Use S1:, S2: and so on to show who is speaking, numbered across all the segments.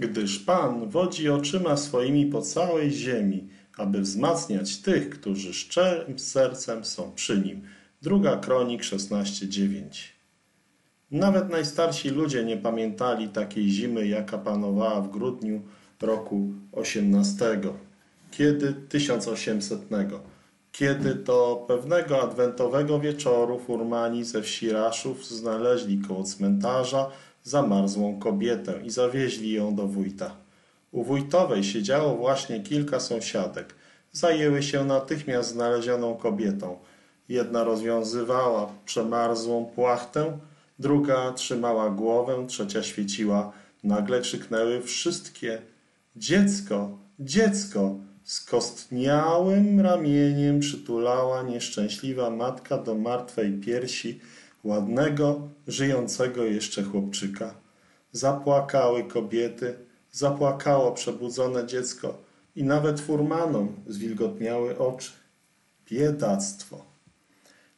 S1: gdyż Pan wodzi oczyma swoimi po całej ziemi, aby wzmacniać tych, którzy szczerym sercem są przy Nim. Druga Kronik 16:9 Nawet najstarsi ludzie nie pamiętali takiej zimy, jaka panowała w grudniu roku 18, kiedy 1800, kiedy to pewnego adwentowego wieczoru furmani ze wsi Raszów znaleźli koło cmentarza zamarzłą kobietę i zawieźli ją do wójta. U wójtowej siedziało właśnie kilka sąsiadek. Zajęły się natychmiast znalezioną kobietą. Jedna rozwiązywała przemarzłą płachtę, druga trzymała głowę, trzecia świeciła. Nagle krzyknęły wszystkie Dziecko, dziecko! Skostniałym ramieniem przytulała nieszczęśliwa matka do martwej piersi ładnego, żyjącego jeszcze chłopczyka. Zapłakały kobiety, zapłakało przebudzone dziecko i nawet furmanom zwilgotniały oczy. Biedactwo.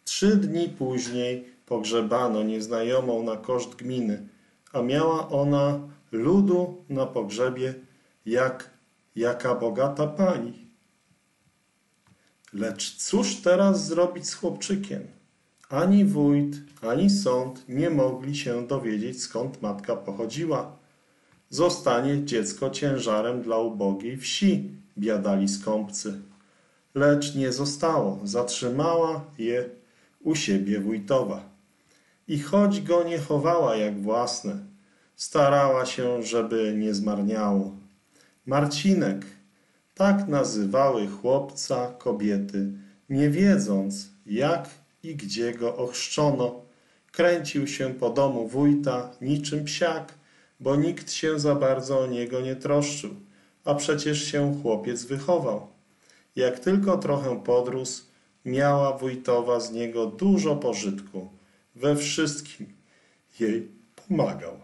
S1: Trzy dni później pogrzebano nieznajomą na koszt gminy, a miała ona ludu na pogrzebie jak jaka bogata pani. Lecz cóż teraz zrobić z chłopczykiem? Ani wójt, ani sąd nie mogli się dowiedzieć, skąd matka pochodziła. Zostanie dziecko ciężarem dla ubogiej wsi, biadali skąpcy. Lecz nie zostało, zatrzymała je u siebie wójtowa. I choć go nie chowała jak własne, starała się, żeby nie zmarniało. Marcinek. Tak nazywały chłopca kobiety, nie wiedząc, jak i gdzie go ochrzczono. Kręcił się po domu wójta niczym psiak, bo nikt się za bardzo o niego nie troszczył, a przecież się chłopiec wychował. Jak tylko trochę podrósł, miała wójtowa z niego dużo pożytku. We wszystkim jej pomagał.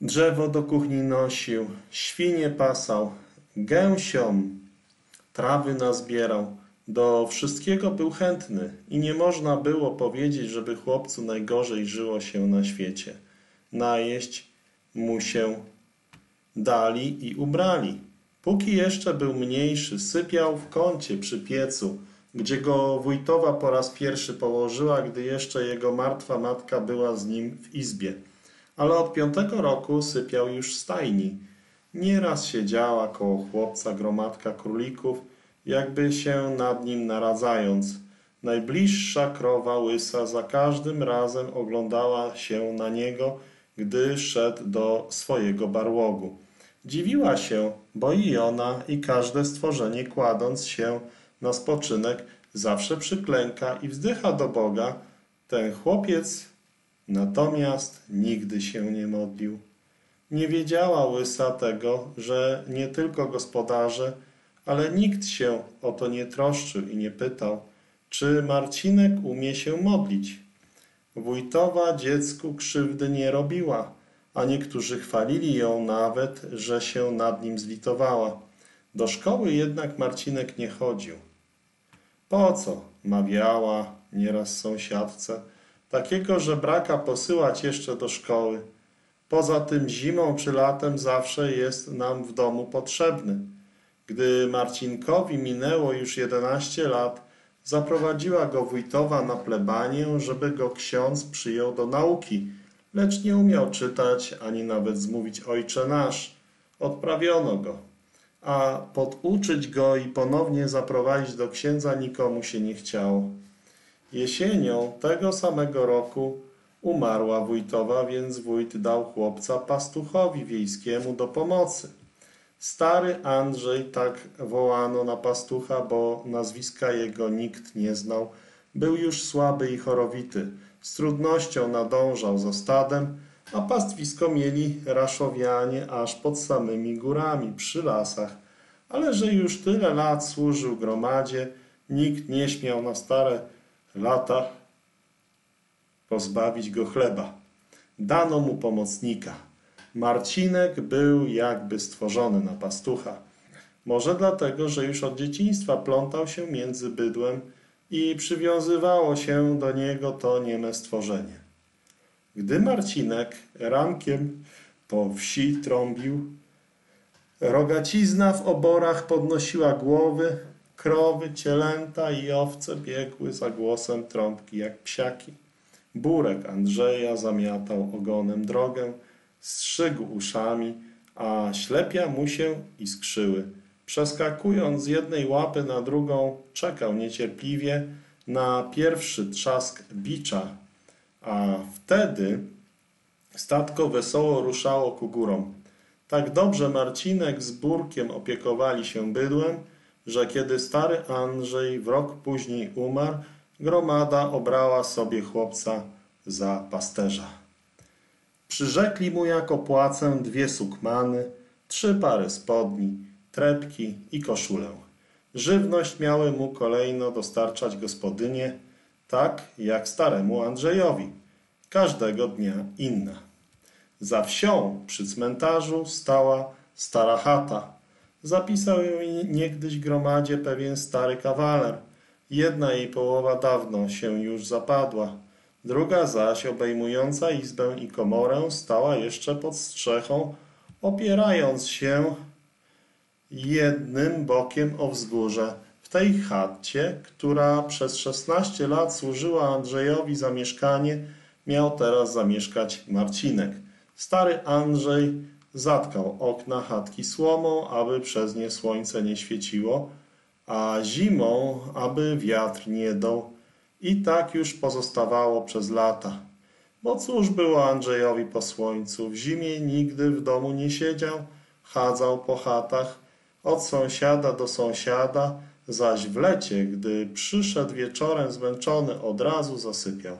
S1: Drzewo do kuchni nosił, świnie pasał, gęsiom trawy nazbierał. Do wszystkiego był chętny i nie można było powiedzieć, żeby chłopcu najgorzej żyło się na świecie. Najeść mu się dali i ubrali. Póki jeszcze był mniejszy, sypiał w kącie przy piecu, gdzie go wójtowa po raz pierwszy położyła, gdy jeszcze jego martwa matka była z nim w izbie ale od piątego roku sypiał już w stajni. Nieraz siedziała koło chłopca gromadka królików, jakby się nad nim naradzając. Najbliższa krowa łysa za każdym razem oglądała się na niego, gdy szedł do swojego barłogu. Dziwiła się, bo i ona, i każde stworzenie kładąc się na spoczynek, zawsze przyklęka i wzdycha do Boga. Ten chłopiec Natomiast nigdy się nie modlił. Nie wiedziała łysa tego, że nie tylko gospodarze, ale nikt się o to nie troszczył i nie pytał, czy Marcinek umie się modlić. Wójtowa dziecku krzywdy nie robiła, a niektórzy chwalili ją nawet, że się nad nim zlitowała. Do szkoły jednak Marcinek nie chodził. Po co? Mawiała nieraz sąsiadce – Takiego żebraka posyłać jeszcze do szkoły. Poza tym zimą czy latem zawsze jest nam w domu potrzebny. Gdy Marcinkowi minęło już 11 lat, zaprowadziła go wójtowa na plebanię, żeby go ksiądz przyjął do nauki, lecz nie umiał czytać ani nawet zmówić Ojcze Nasz. Odprawiono go, a poduczyć go i ponownie zaprowadzić do księdza nikomu się nie chciało. Jesienią tego samego roku umarła wójtowa, więc wójt dał chłopca pastuchowi wiejskiemu do pomocy. Stary Andrzej, tak wołano na pastucha, bo nazwiska jego nikt nie znał, był już słaby i chorowity. Z trudnością nadążał za stadem, a pastwisko mieli raszowianie aż pod samymi górami, przy lasach. Ale że już tyle lat służył gromadzie, nikt nie śmiał na stare lata pozbawić go chleba. Dano mu pomocnika. Marcinek był jakby stworzony na pastucha. Może dlatego, że już od dzieciństwa plątał się między bydłem i przywiązywało się do niego to nieme stworzenie. Gdy Marcinek rankiem po wsi trąbił, rogacizna w oborach podnosiła głowy, krowy, cielęta i owce biegły za głosem trąbki jak psiaki. Burek Andrzeja zamiatał ogonem drogę, strzygł uszami, a ślepia mu się iskrzyły. Przeskakując z jednej łapy na drugą, czekał niecierpliwie na pierwszy trzask bicza, a wtedy statko wesoło ruszało ku górom. Tak dobrze Marcinek z Burkiem opiekowali się bydłem, że kiedy stary Andrzej w rok później umarł, gromada obrała sobie chłopca za pasterza. Przyrzekli mu jako płacę dwie sukmany, trzy pary spodni, trepki i koszulę. Żywność miały mu kolejno dostarczać gospodynie, tak jak staremu Andrzejowi, każdego dnia inna. Za wsią przy cmentarzu stała stara chata. Zapisał ją niegdyś gromadzie pewien stary kawaler. Jedna jej połowa dawno się już zapadła. Druga zaś, obejmująca izbę i komorę, stała jeszcze pod strzechą, opierając się jednym bokiem o wzgórze. W tej chacie, która przez 16 lat służyła Andrzejowi za mieszkanie, miał teraz zamieszkać Marcinek. Stary Andrzej zatkał okna chatki słomą, aby przez nie słońce nie świeciło, a zimą, aby wiatr nie dał. I tak już pozostawało przez lata. Bo cóż było Andrzejowi po słońcu? W zimie nigdy w domu nie siedział, chadzał po chatach, od sąsiada do sąsiada, zaś w lecie, gdy przyszedł wieczorem zmęczony, od razu zasypiał.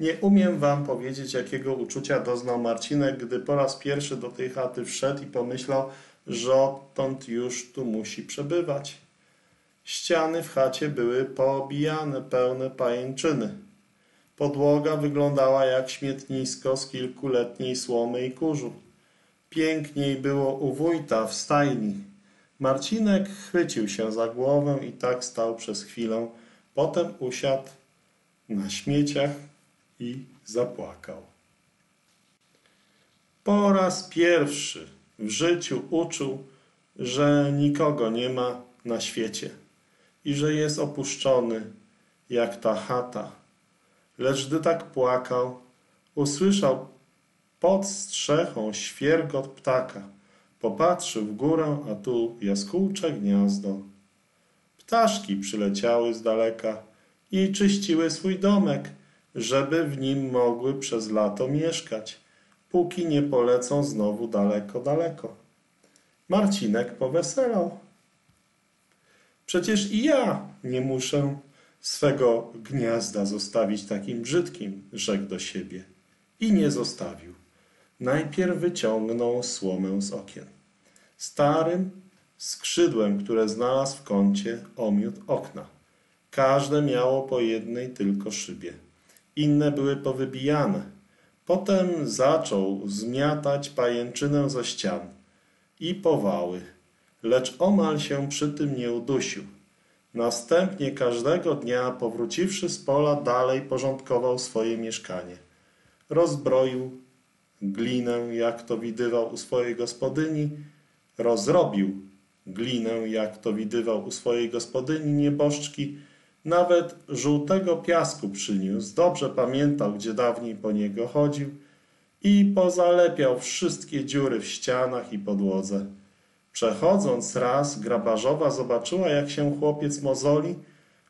S1: Nie umiem wam powiedzieć, jakiego uczucia doznał Marcinek, gdy po raz pierwszy do tej chaty wszedł i pomyślał, że odtąd już tu musi przebywać. Ściany w chacie były poobijane, pełne pajęczyny. Podłoga wyglądała jak śmietnisko z kilkuletniej słomy i kurzu. Piękniej było u wójta w stajni. Marcinek chwycił się za głowę i tak stał przez chwilę. Potem usiadł na śmieciach i zapłakał. Po raz pierwszy w życiu uczuł, że nikogo nie ma na świecie i że jest opuszczony jak ta chata. Lecz gdy tak płakał, usłyszał pod strzechą świergot ptaka. Popatrzył w górę, a tu jaskółcze gniazdo. Ptaszki przyleciały z daleka i czyściły swój domek, żeby w nim mogły przez lato mieszkać, póki nie polecą znowu daleko, daleko. Marcinek poweselał. Przecież i ja nie muszę swego gniazda zostawić takim brzydkim, rzekł do siebie. I nie zostawił. Najpierw wyciągnął słomę z okien. Starym skrzydłem, które znalazł w kącie, omiótł okna. Każde miało po jednej tylko szybie. Inne były powybijane. Potem zaczął zmiatać pajęczynę ze ścian i powały lecz omal się przy tym nie udusił. Następnie każdego dnia, powróciwszy z pola, dalej porządkował swoje mieszkanie. Rozbroił glinę, jak to widywał u swojej gospodyni, rozrobił glinę, jak to widywał u swojej gospodyni nieboszczki, nawet żółtego piasku przyniósł, dobrze pamiętał, gdzie dawniej po niego chodził i pozalepiał wszystkie dziury w ścianach i podłodze. Przechodząc raz, grabarzowa zobaczyła, jak się chłopiec mozoli,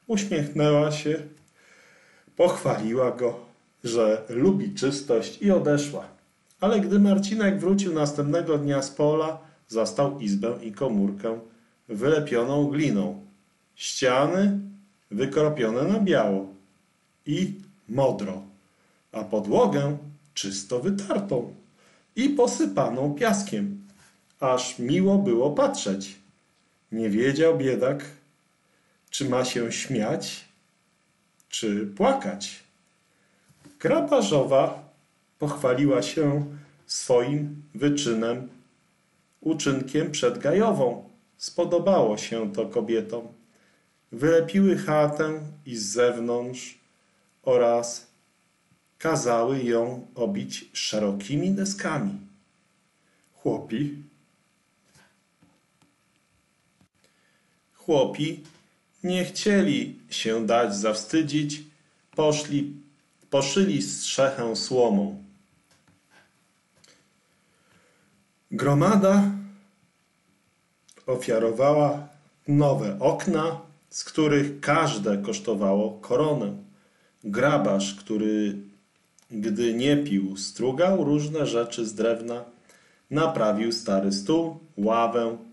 S1: uśmiechnęła się, pochwaliła go, że lubi czystość i odeszła. Ale gdy Marcinek wrócił następnego dnia z pola, zastał izbę i komórkę wylepioną gliną, ściany wykropione na biało i modro, a podłogę czysto wytartą i posypaną piaskiem aż miło było patrzeć. Nie wiedział biedak, czy ma się śmiać, czy płakać. Kraparzowa pochwaliła się swoim wyczynem, uczynkiem przed Gajową. Spodobało się to kobietom. wylepiły chatę i z zewnątrz oraz kazały ją obić szerokimi deskami. Chłopi Chłopi nie chcieli się dać zawstydzić, poszli, poszyli strzechę słomą. Gromada ofiarowała nowe okna, z których każde kosztowało koronę. Grabarz, który gdy nie pił, strugał różne rzeczy z drewna, naprawił stary stół, ławę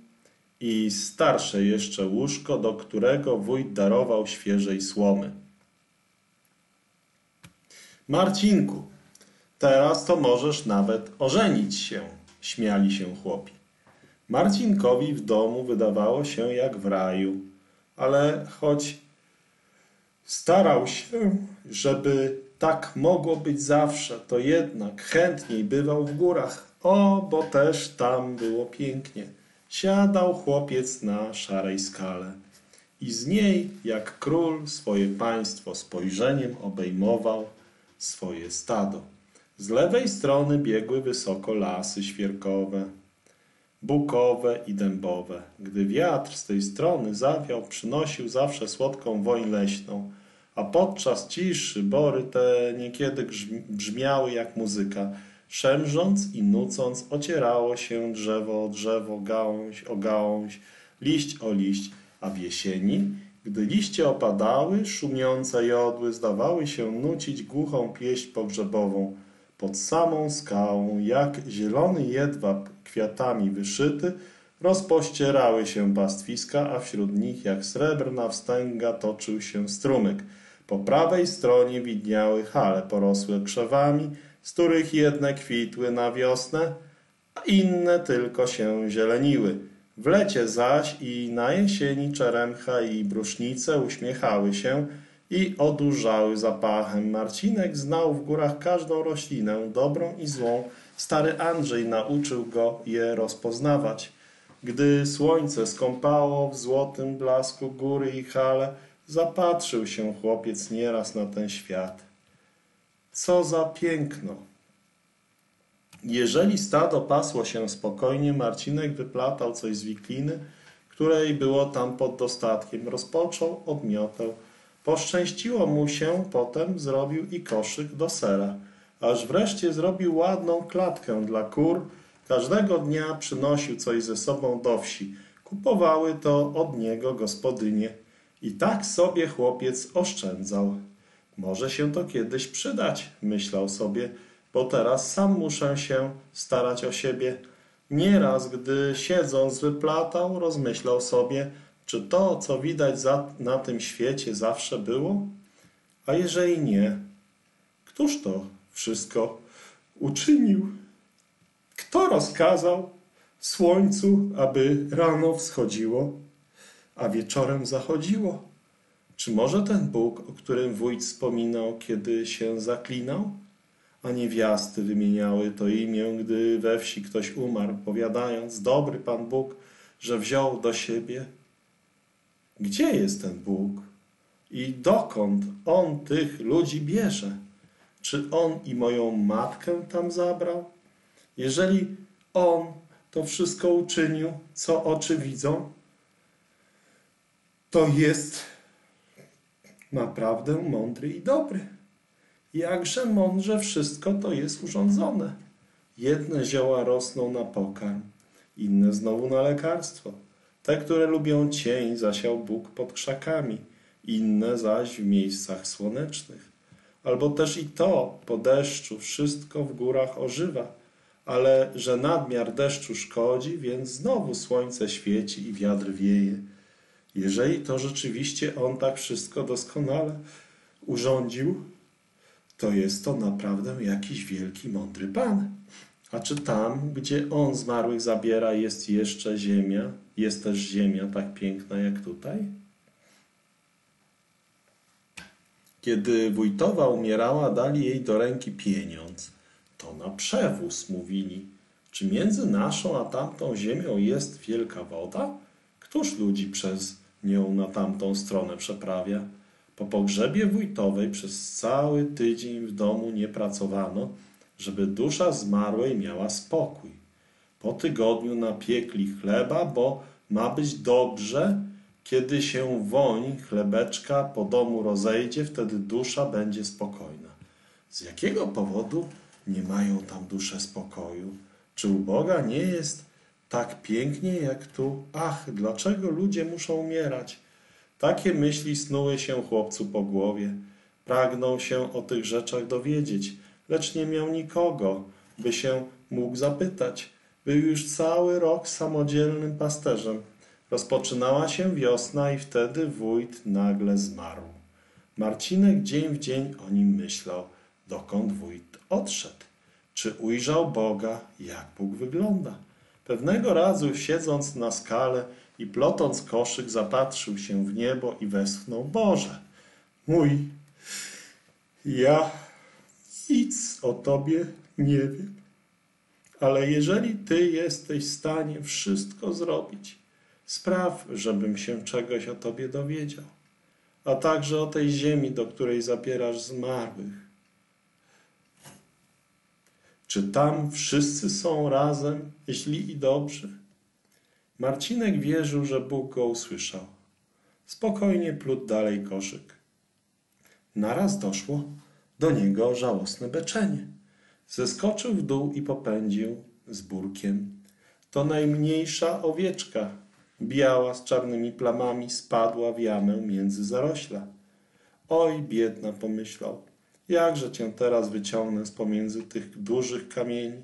S1: i starsze jeszcze łóżko, do którego wójt darował świeżej słomy. Marcinku, teraz to możesz nawet ożenić się, śmiali się chłopi. Marcinkowi w domu wydawało się jak w raju, ale choć starał się, żeby tak mogło być zawsze, to jednak chętniej bywał w górach. O, bo też tam było pięknie. Siadał chłopiec na szarej skale i z niej, jak król, swoje państwo spojrzeniem obejmował swoje stado. Z lewej strony biegły wysoko lasy świerkowe, bukowe i dębowe. Gdy wiatr z tej strony zawiał, przynosił zawsze słodką woń leśną, a podczas ciszy bory te niekiedy brzmiały jak muzyka. Szemrząc i nucąc, ocierało się drzewo o drzewo, gałąź o gałąź, liść o liść, a w jesieni, gdy liście opadały, szumiące jodły zdawały się nucić głuchą pieśń pogrzebową. Pod samą skałą, jak zielony jedwab kwiatami wyszyty, rozpościerały się pastwiska, a wśród nich jak srebrna wstęga toczył się strumyk. Po prawej stronie widniały hale porosłe krzewami, z których jedne kwitły na wiosnę, a inne tylko się zieleniły. W lecie zaś i na jesieni czeremcha i brusznice uśmiechały się i odurzały zapachem. Marcinek znał w górach każdą roślinę, dobrą i złą. Stary Andrzej nauczył go je rozpoznawać. Gdy słońce skąpało w złotym blasku góry i hale, zapatrzył się chłopiec nieraz na ten świat. Co za piękno! Jeżeli stado pasło się spokojnie, Marcinek wyplatał coś z wikliny, której było tam pod dostatkiem. Rozpoczął odmiotę. Poszczęściło mu się, potem zrobił i koszyk do sera. Aż wreszcie zrobił ładną klatkę dla kur. Każdego dnia przynosił coś ze sobą do wsi. Kupowały to od niego gospodynie. I tak sobie chłopiec oszczędzał. Może się to kiedyś przydać, myślał sobie, bo teraz sam muszę się starać o siebie. Nieraz, gdy siedząc wyplatał, rozmyślał sobie, czy to, co widać za, na tym świecie, zawsze było? A jeżeli nie, któż to wszystko uczynił? Kto rozkazał słońcu, aby rano wschodziło, a wieczorem zachodziło? Czy może ten Bóg, o którym wójt wspominał, kiedy się zaklinał? A niewiasty wymieniały to imię, gdy we wsi ktoś umarł, powiadając, dobry Pan Bóg, że wziął do siebie. Gdzie jest ten Bóg? I dokąd On tych ludzi bierze? Czy On i moją matkę tam zabrał? Jeżeli On to wszystko uczynił, co oczy widzą, to jest naprawdę mądry i dobry. Jakże mądrze wszystko to jest urządzone. Jedne zioła rosną na pokarm, inne znowu na lekarstwo. Te, które lubią cień, zasiał Bóg pod krzakami, inne zaś w miejscach słonecznych. Albo też i to po deszczu wszystko w górach ożywa, ale że nadmiar deszczu szkodzi, więc znowu słońce świeci i wiatr wieje. Jeżeli to rzeczywiście On tak wszystko doskonale urządził, to jest to naprawdę jakiś wielki, mądry Pan. A czy tam, gdzie On zmarłych zabiera, jest jeszcze ziemia, jest też ziemia tak piękna jak tutaj? Kiedy wójtowa umierała, dali jej do ręki pieniądz. To na przewóz, mówili. Czy między naszą a tamtą ziemią jest wielka woda? Któż ludzi przez nią na tamtą stronę przeprawia. Po pogrzebie wójtowej przez cały tydzień w domu nie pracowano, żeby dusza zmarłej miała spokój. Po tygodniu napiekli chleba, bo ma być dobrze, kiedy się woń chlebeczka po domu rozejdzie, wtedy dusza będzie spokojna. Z jakiego powodu nie mają tam dusze spokoju? Czy u Boga nie jest tak pięknie jak tu? Ach, dlaczego ludzie muszą umierać? Takie myśli snuły się chłopcu po głowie. Pragnął się o tych rzeczach dowiedzieć, lecz nie miał nikogo, by się mógł zapytać. Był już cały rok samodzielnym pasterzem. Rozpoczynała się wiosna i wtedy wójt nagle zmarł. Marcinek dzień w dzień o nim myślał, dokąd wójt odszedł. Czy ujrzał Boga, jak Bóg wygląda? Pewnego razu, siedząc na skale i plotąc koszyk, zapatrzył się w niebo i westchnął: Boże, mój, ja nic o Tobie nie wiem, ale jeżeli Ty jesteś w stanie wszystko zrobić, spraw, żebym się czegoś o Tobie dowiedział, a także o tej ziemi, do której zabierasz zmarłych. Czy tam wszyscy są razem, źli i dobrzy? Marcinek wierzył, że Bóg go usłyszał. Spokojnie plótł dalej koszyk. Naraz doszło do niego żałosne beczenie. Zeskoczył w dół i popędził z burkiem. To najmniejsza owieczka, biała z czarnymi plamami, spadła w jamę między zarośla. Oj, biedna, pomyślał, jakże cię teraz wyciągnę z pomiędzy tych dużych kamieni.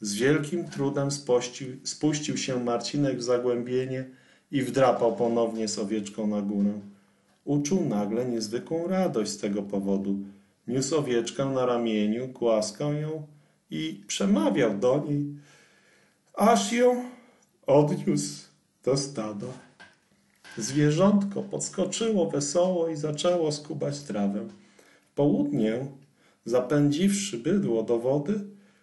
S1: Z wielkim trudem spuścił, spuścił się Marcinek w zagłębienie i wdrapał ponownie z owieczką na górę. Uczuł nagle niezwykłą radość z tego powodu. Niósł owieczkę na ramieniu, głaskał ją i przemawiał do niej, aż ją odniósł do stada. Zwierzątko podskoczyło wesoło i zaczęło skubać trawę. Południe, zapędziwszy bydło do wody,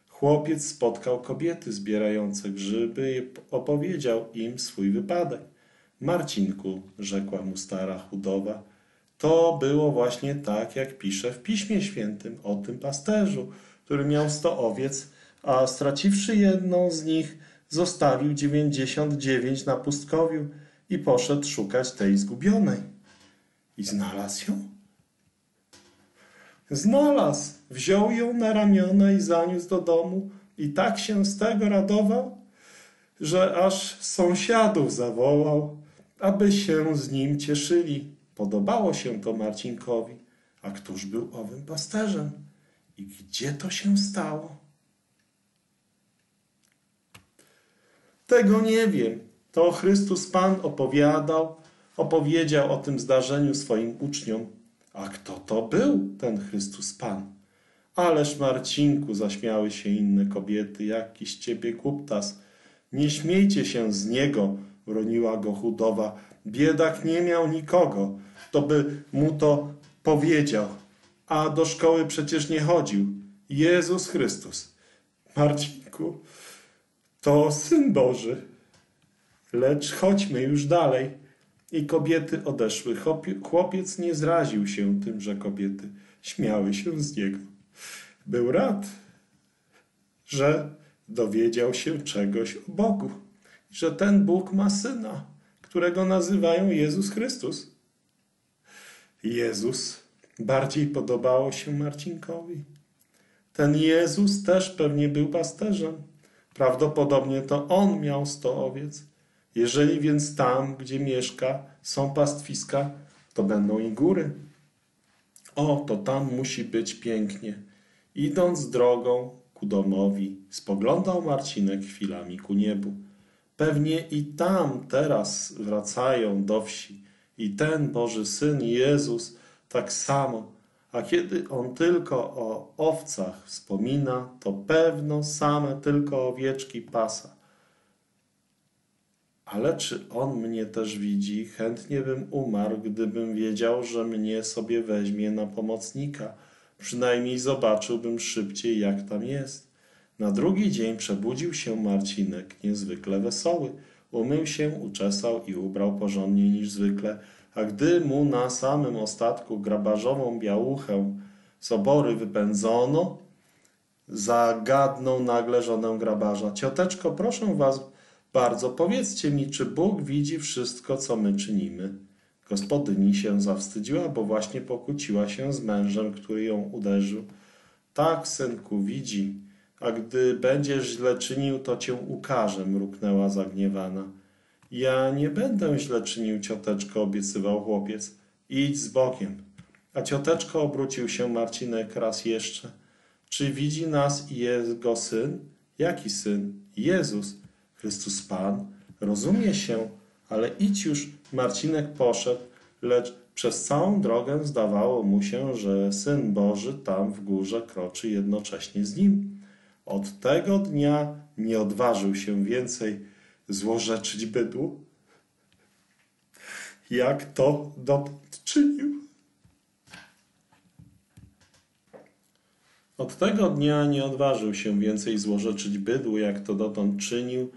S1: chłopiec spotkał kobiety zbierające grzyby i opowiedział im swój wypadek. Marcinku, rzekła mu stara chudowa, to było właśnie tak, jak pisze w Piśmie Świętym o tym pasterzu, który miał sto owiec, a straciwszy jedną z nich, zostawił dziewięćdziesiąt dziewięć na pustkowiu i poszedł szukać tej zgubionej. I znalazł ją? Znalazł. Wziął ją na ramiona i zaniósł do domu i tak się z tego radował, że aż sąsiadów zawołał, aby się z nim cieszyli. Podobało się to Marcinkowi. A któż był owym pasterzem? I gdzie to się stało? Tego nie wiem. To Chrystus Pan opowiadał, opowiedział o tym zdarzeniu swoim uczniom. A kto to był, ten Chrystus Pan? Ależ Marcinku, zaśmiały się inne kobiety, jakiś ciebie głuptas. Nie śmiejcie się z niego, broniła go chudowa. Biedak nie miał nikogo, to by mu to powiedział. A do szkoły przecież nie chodził. Jezus Chrystus. Marcinku, to Syn Boży. Lecz chodźmy już dalej. I kobiety odeszły. Chłopiec nie zraził się tym, że kobiety śmiały się z niego. Był rad, że dowiedział się czegoś o Bogu, że ten Bóg ma syna, którego nazywają Jezus Chrystus. Jezus bardziej podobało się Marcinkowi. Ten Jezus też pewnie był pasterzem. Prawdopodobnie to on miał sto owiec. Jeżeli więc tam, gdzie mieszka, są pastwiska, to będą i góry. O, to tam musi być pięknie. Idąc drogą ku domowi, spoglądał Marcinek chwilami ku niebu. Pewnie i tam teraz wracają do wsi. I ten Boży Syn Jezus tak samo. A kiedy on tylko o owcach wspomina, to pewno same tylko owieczki pasa. Ale czy on mnie też widzi? Chętnie bym umarł, gdybym wiedział, że mnie sobie weźmie na pomocnika. Przynajmniej zobaczyłbym szybciej, jak tam jest. Na drugi dzień przebudził się Marcinek, niezwykle wesoły. umył się, uczesał i ubrał porządniej niż zwykle, a gdy mu na samym ostatku grabarzową białuchę z obory wypędzono, zagadnął nagle żonę grabarza. Cioteczko, proszę was bardzo, powiedzcie mi, czy Bóg widzi wszystko, co my czynimy? Gospodyni się zawstydziła, bo właśnie pokłóciła się z mężem, który ją uderzył. Tak, synku, widzi, a gdy będziesz źle czynił, to cię ukażę, mruknęła zagniewana. Ja nie będę źle czynił, cioteczko, obiecywał chłopiec. Idź z Bogiem. A cioteczko obrócił się Marcinek raz jeszcze. Czy widzi nas i jego syn? Jaki syn? Jezus, Chrystus Pan. Rozumie się, ale idź już. Marcinek poszedł, lecz przez całą drogę zdawało mu się, że Syn Boży tam w górze kroczy jednocześnie z nim. Od tego dnia nie odważył się więcej złorzeczyć bydłu, jak to dotąd czynił. Od tego dnia nie odważył się więcej złorzeczyć bydłu, jak to dotąd czynił,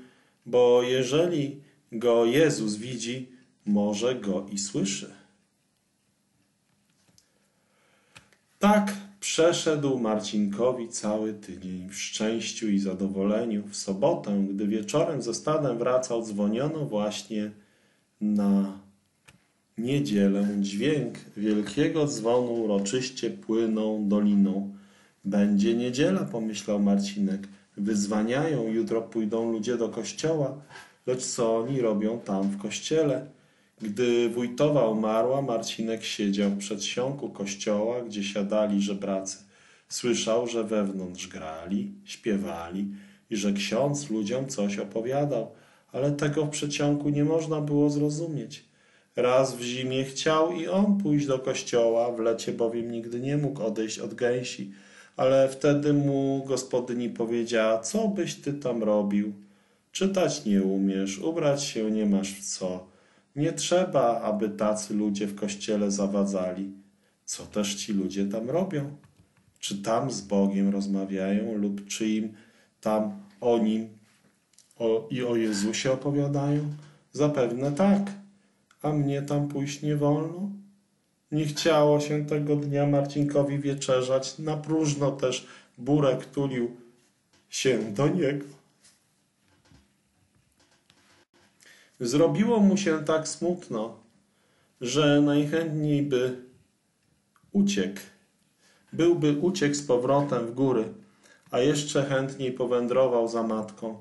S1: bo jeżeli go Jezus widzi, może go i słyszy. Tak przeszedł Marcinkowi cały tydzień w szczęściu i zadowoleniu. W sobotę, gdy wieczorem ze stadem wracał, dzwoniono właśnie na niedzielę. Dźwięk wielkiego dzwonu uroczyście płynął doliną. Będzie niedziela, pomyślał Marcinek. Wyzwaniają, jutro pójdą ludzie do kościoła, lecz co oni robią tam w kościele? Gdy wójtowa umarła, Marcinek siedział w przedsionku kościoła, gdzie siadali żebracy. Słyszał, że wewnątrz grali, śpiewali i że ksiądz ludziom coś opowiadał, ale tego w przedsionku nie można było zrozumieć. Raz w zimie chciał i on pójść do kościoła, w lecie bowiem nigdy nie mógł odejść od gęsi, ale wtedy mu gospodyni powiedziała, co byś ty tam robił? Czytać nie umiesz, ubrać się nie masz w co. Nie trzeba, aby tacy ludzie w kościele zawadzali. Co też ci ludzie tam robią? Czy tam z Bogiem rozmawiają, lub czy im tam o nim o, i o Jezusie opowiadają? Zapewne tak. A mnie tam pójść nie wolno? Nie chciało się tego dnia Marcinkowi wieczerzać. Na próżno też Burek tulił się do niego. Zrobiło mu się tak smutno, że najchętniej by uciekł. Byłby uciekł z powrotem w góry, a jeszcze chętniej powędrował za matką.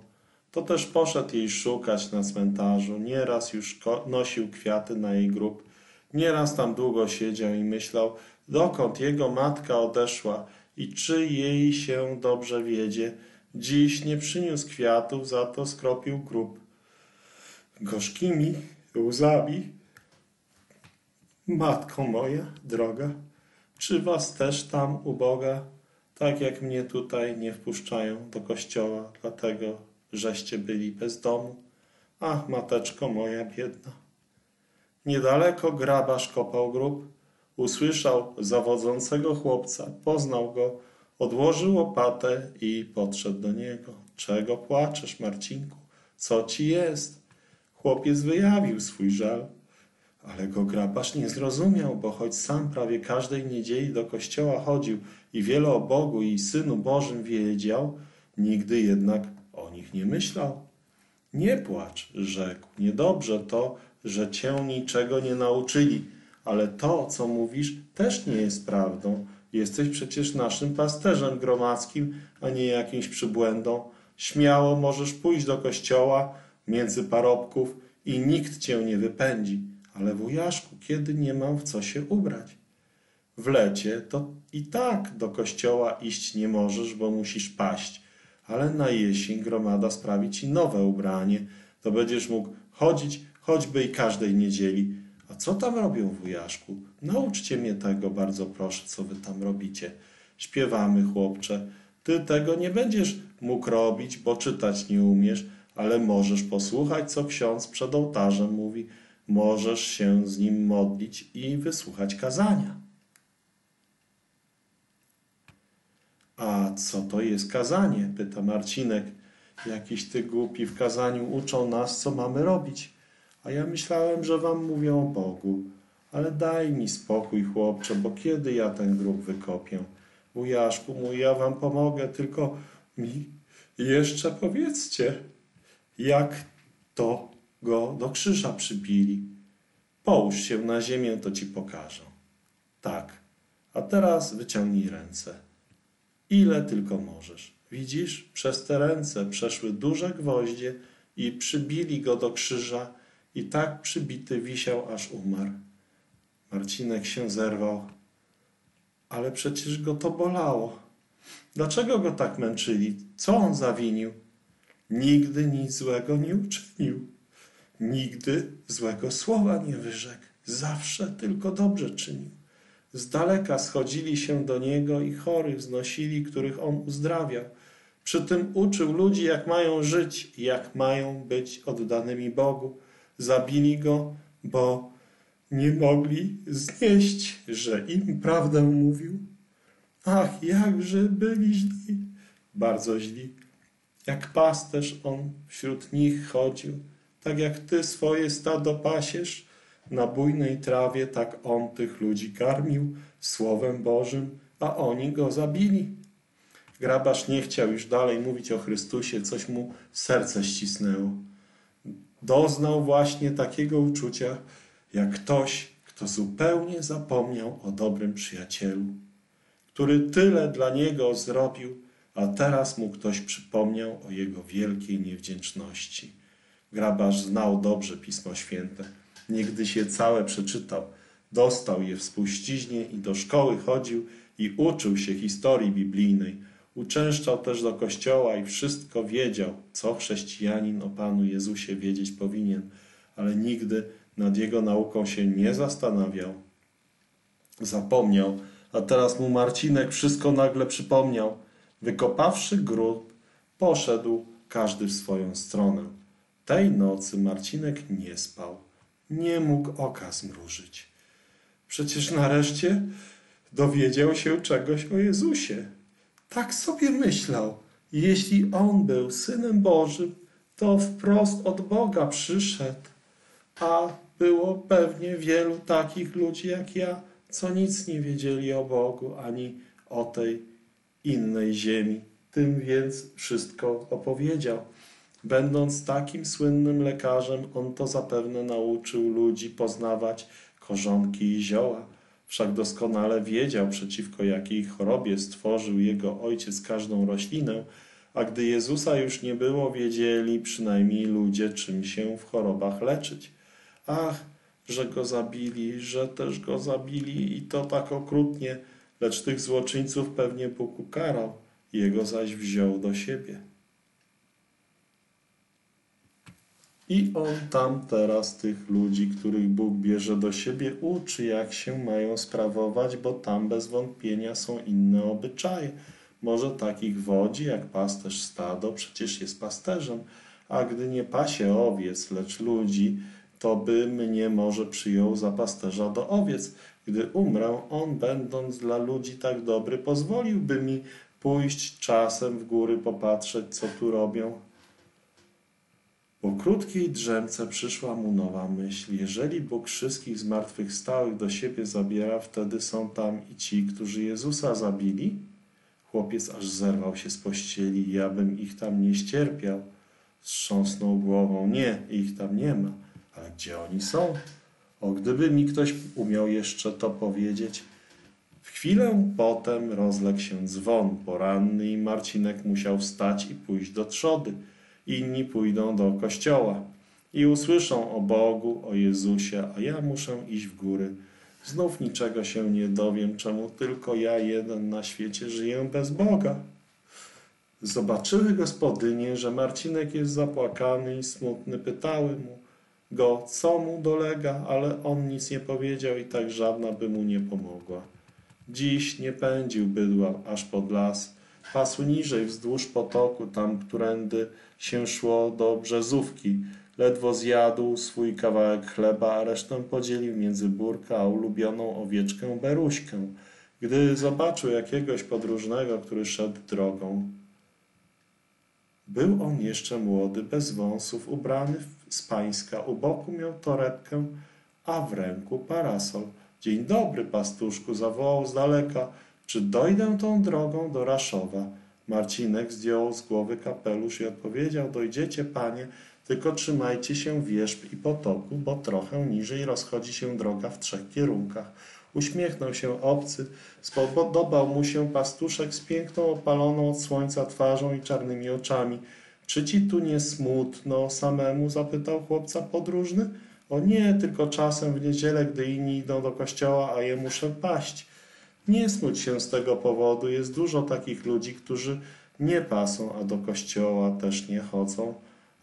S1: To też poszedł jej szukać na cmentarzu. Nieraz już nosił kwiaty na jej grób. Nieraz tam długo siedział i myślał, dokąd jego matka odeszła i czy jej się dobrze wiedzie. Dziś nie przyniósł kwiatów, za to skropił grób gorzkimi łzami. Matko moja droga, czy was też tam uboga, tak jak mnie tutaj nie wpuszczają do kościoła, dlatego żeście byli bez domu? Ach, mateczko moja biedna. Niedaleko grabarz kopał grób, usłyszał zawodzącego chłopca, poznał go, odłożył łopatę i podszedł do niego. Czego płaczesz, Marcinku? Co ci jest? Chłopiec wyjawił swój żal, ale go grabarz nie zrozumiał, bo choć sam prawie każdej niedzieli do kościoła chodził i wiele o Bogu i Synu Bożym wiedział, nigdy jednak o nich nie myślał. Nie płacz, rzekł, niedobrze to, że cię niczego nie nauczyli, ale to, co mówisz, też nie jest prawdą. Jesteś przecież naszym pasterzem gromadzkim, a nie jakimś przybłędą. Śmiało możesz pójść do kościoła, między parobków i nikt cię nie wypędzi. Ale wujaszku, kiedy nie mam w co się ubrać? W lecie to i tak do kościoła iść nie możesz, bo musisz paść, ale na jesień gromada sprawi ci nowe ubranie, to będziesz mógł chodzić choćby i każdej niedzieli. A co tam robią, wujaszku? Nauczcie mnie tego, bardzo proszę, co wy tam robicie. Śpiewamy, chłopcze. Ty tego nie będziesz mógł robić, bo czytać nie umiesz, ale możesz posłuchać, co ksiądz przed ołtarzem mówi, możesz się z nim modlić i wysłuchać kazania. A co to jest kazanie? pyta Marcinek. Jakiś ty głupi w kazaniu uczą nas, co mamy robić. A ja myślałem, że wam mówią o Bogu. Ale daj mi spokój, chłopcze, bo kiedy ja ten grób wykopię? Wujaszku mój, ja wam pomogę, tylko mi jeszcze powiedzcie, jak to go do krzyża przybili. Połóż się na ziemię, to ci pokażę. Tak, a teraz wyciągnij ręce. Ile tylko możesz. Widzisz, przez te ręce przeszły duże gwoździe i przybili go do krzyża i tak przybity wisiał, aż umarł. Marcinek się zerwał. Ale przecież go to bolało. Dlaczego go tak męczyli? Co on zawinił? Nigdy nic złego nie uczynił. Nigdy złego słowa nie wyrzekł. Zawsze tylko dobrze czynił. Z daleka schodzili się do niego i chorych znosili, których on uzdrawiał. Przy tym uczył ludzi, jak mają żyć jak mają być oddanymi Bogu. Zabili go, bo nie mogli znieść, że im prawdę mówił. Ach, jakże byli źli, bardzo źli. Jak pasterz on wśród nich chodził, tak jak ty swoje stado pasiesz, na bujnej trawie tak on tych ludzi karmił słowem Bożym, a oni go zabili. Grabarz nie chciał już dalej mówić o Chrystusie, coś mu serce ścisnęło. Doznał właśnie takiego uczucia, jak ktoś, kto zupełnie zapomniał o dobrym przyjacielu, który tyle dla niego zrobił, a teraz mu ktoś przypomniał o jego wielkiej niewdzięczności. Grabarz znał dobrze Pismo Święte, niegdyś je całe przeczytał, dostał je w spuściźnie i do szkoły chodził i uczył się historii biblijnej. Uczęszczał też do kościoła i wszystko wiedział, co chrześcijanin o Panu Jezusie wiedzieć powinien, ale nigdy nad jego nauką się nie zastanawiał. Zapomniał, a teraz mu Marcinek wszystko nagle przypomniał. Wykopawszy grób, poszedł każdy w swoją stronę. Tej nocy Marcinek nie spał. Nie mógł oka zmrużyć. Przecież nareszcie dowiedział się czegoś o Jezusie. Tak sobie myślał. Jeśli On był Synem Bożym, to wprost od Boga przyszedł. A było pewnie wielu takich ludzi jak ja, co nic nie wiedzieli o Bogu ani o tej innej ziemi. Tym więc wszystko opowiedział. Będąc takim słynnym lekarzem, on to zapewne nauczył ludzi poznawać korzonki i zioła. Wszak doskonale wiedział, przeciwko jakiej chorobie stworzył jego ojciec każdą roślinę, a gdy Jezusa już nie było, wiedzieli przynajmniej ludzie, czym się w chorobach leczyć. Ach, że go zabili, że też go zabili i to tak okrutnie, lecz tych złoczyńców pewnie Bóg ukarał, jego zaś wziął do siebie. I on tam teraz tych ludzi, których Bóg bierze do siebie, uczy, jak się mają sprawować, bo tam bez wątpienia są inne obyczaje. Może takich wodzi, jak pasterz stado, przecież jest pasterzem, a gdy nie pasie owiec, lecz ludzi, to by mnie może przyjął za pasterza do owiec. Gdy umrę, on, będąc dla ludzi tak dobry, pozwoliłby mi pójść czasem w góry popatrzeć, co tu robią. Po krótkiej drzemce przyszła mu nowa myśl. Jeżeli Bóg wszystkich zmartwychwstałych do siebie zabiera, wtedy są tam i ci, którzy Jezusa zabili? Chłopiec aż zerwał się z pościeli. Ja bym ich tam nie ścierpiał. Strząsnął głową. Nie, ich tam nie ma. Ale gdzie oni są? O, gdyby mi ktoś umiał jeszcze to powiedzieć. W chwilę potem rozległ się dzwon poranny i Marcinek musiał wstać i pójść do trzody. Inni pójdą do kościoła i usłyszą o Bogu, o Jezusie, a ja muszę iść w góry. Znów niczego się nie dowiem, czemu tylko ja jeden na świecie żyję bez Boga. Zobaczyły gospodynie, że Marcinek jest zapłakany i smutny, pytały mu go, co mu dolega, ale on nic nie powiedział i tak żadna by mu nie pomogła. Dziś nie pędził bydła aż pod las, pasł niżej wzdłuż potoku, tam którędy się szło do Brzezówki. Ledwo zjadł swój kawałek chleba, a resztę podzielił między Burka a ulubioną owieczkę Beruśkę, gdy zobaczył jakiegoś podróżnego, który szedł drogą. Był on jeszcze młody, bez wąsów, ubrany z pańska, u boku miał torebkę, a w ręku parasol. Dzień dobry, pastuszku, zawołał z daleka. Czy dojdę tą drogą do Raszowa? Marcinek zdjął z głowy kapelusz i odpowiedział, dojdziecie, panie, tylko trzymajcie się wierzb i potoku, bo trochę niżej rozchodzi się droga w trzech kierunkach. Uśmiechnął się obcy, spodobał mu się pastuszek z piękną, opaloną od słońca twarzą i czarnymi oczami. Czy ci tu nie smutno samemu? zapytał chłopca podróżny. O nie, tylko czasem w niedzielę, gdy inni idą do kościoła, a ja muszę paść. Nie smuć się z tego powodu, jest dużo takich ludzi, którzy nie pasą, a do kościoła też nie chodzą.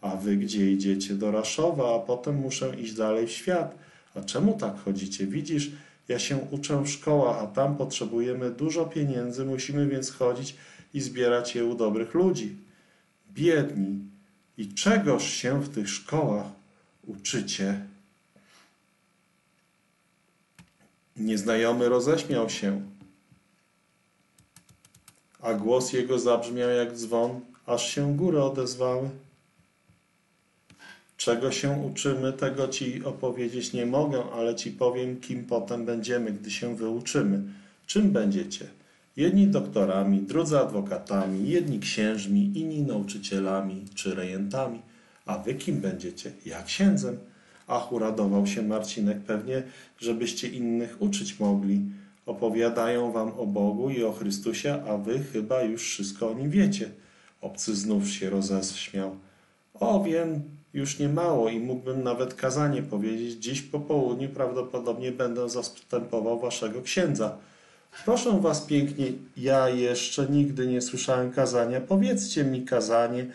S1: A wy gdzie idziecie? Do Raszowa, a potem muszę iść dalej w świat. A czemu tak chodzicie? Widzisz, ja się uczę w szkołach, a tam potrzebujemy dużo pieniędzy, musimy więc chodzić i zbierać je u dobrych ludzi. Biedni. I czegoż się w tych szkołach uczycie? Nieznajomy roześmiał się, a głos jego zabrzmiał jak dzwon, aż się góry odezwały. Czego się uczymy, tego ci opowiedzieć nie mogę, ale ci powiem, kim potem będziemy, gdy się wyuczymy. Czym będziecie? Jedni doktorami, drudzy adwokatami, jedni księżmi, inni nauczycielami czy rejentami. A wy kim będziecie? Ja księdzem. Ach, uradował się Marcinek, pewnie, żebyście innych uczyć mogli. Opowiadają wam o Bogu i o Chrystusie, a wy chyba już wszystko o nim wiecie. Obcy znów się roześmiał. O, wiem, już nie mało i mógłbym nawet kazanie powiedzieć. Dziś po południu prawdopodobnie będę zastępował waszego księdza. Proszę was pięknie, ja jeszcze nigdy nie słyszałem kazania. Powiedzcie mi kazanie,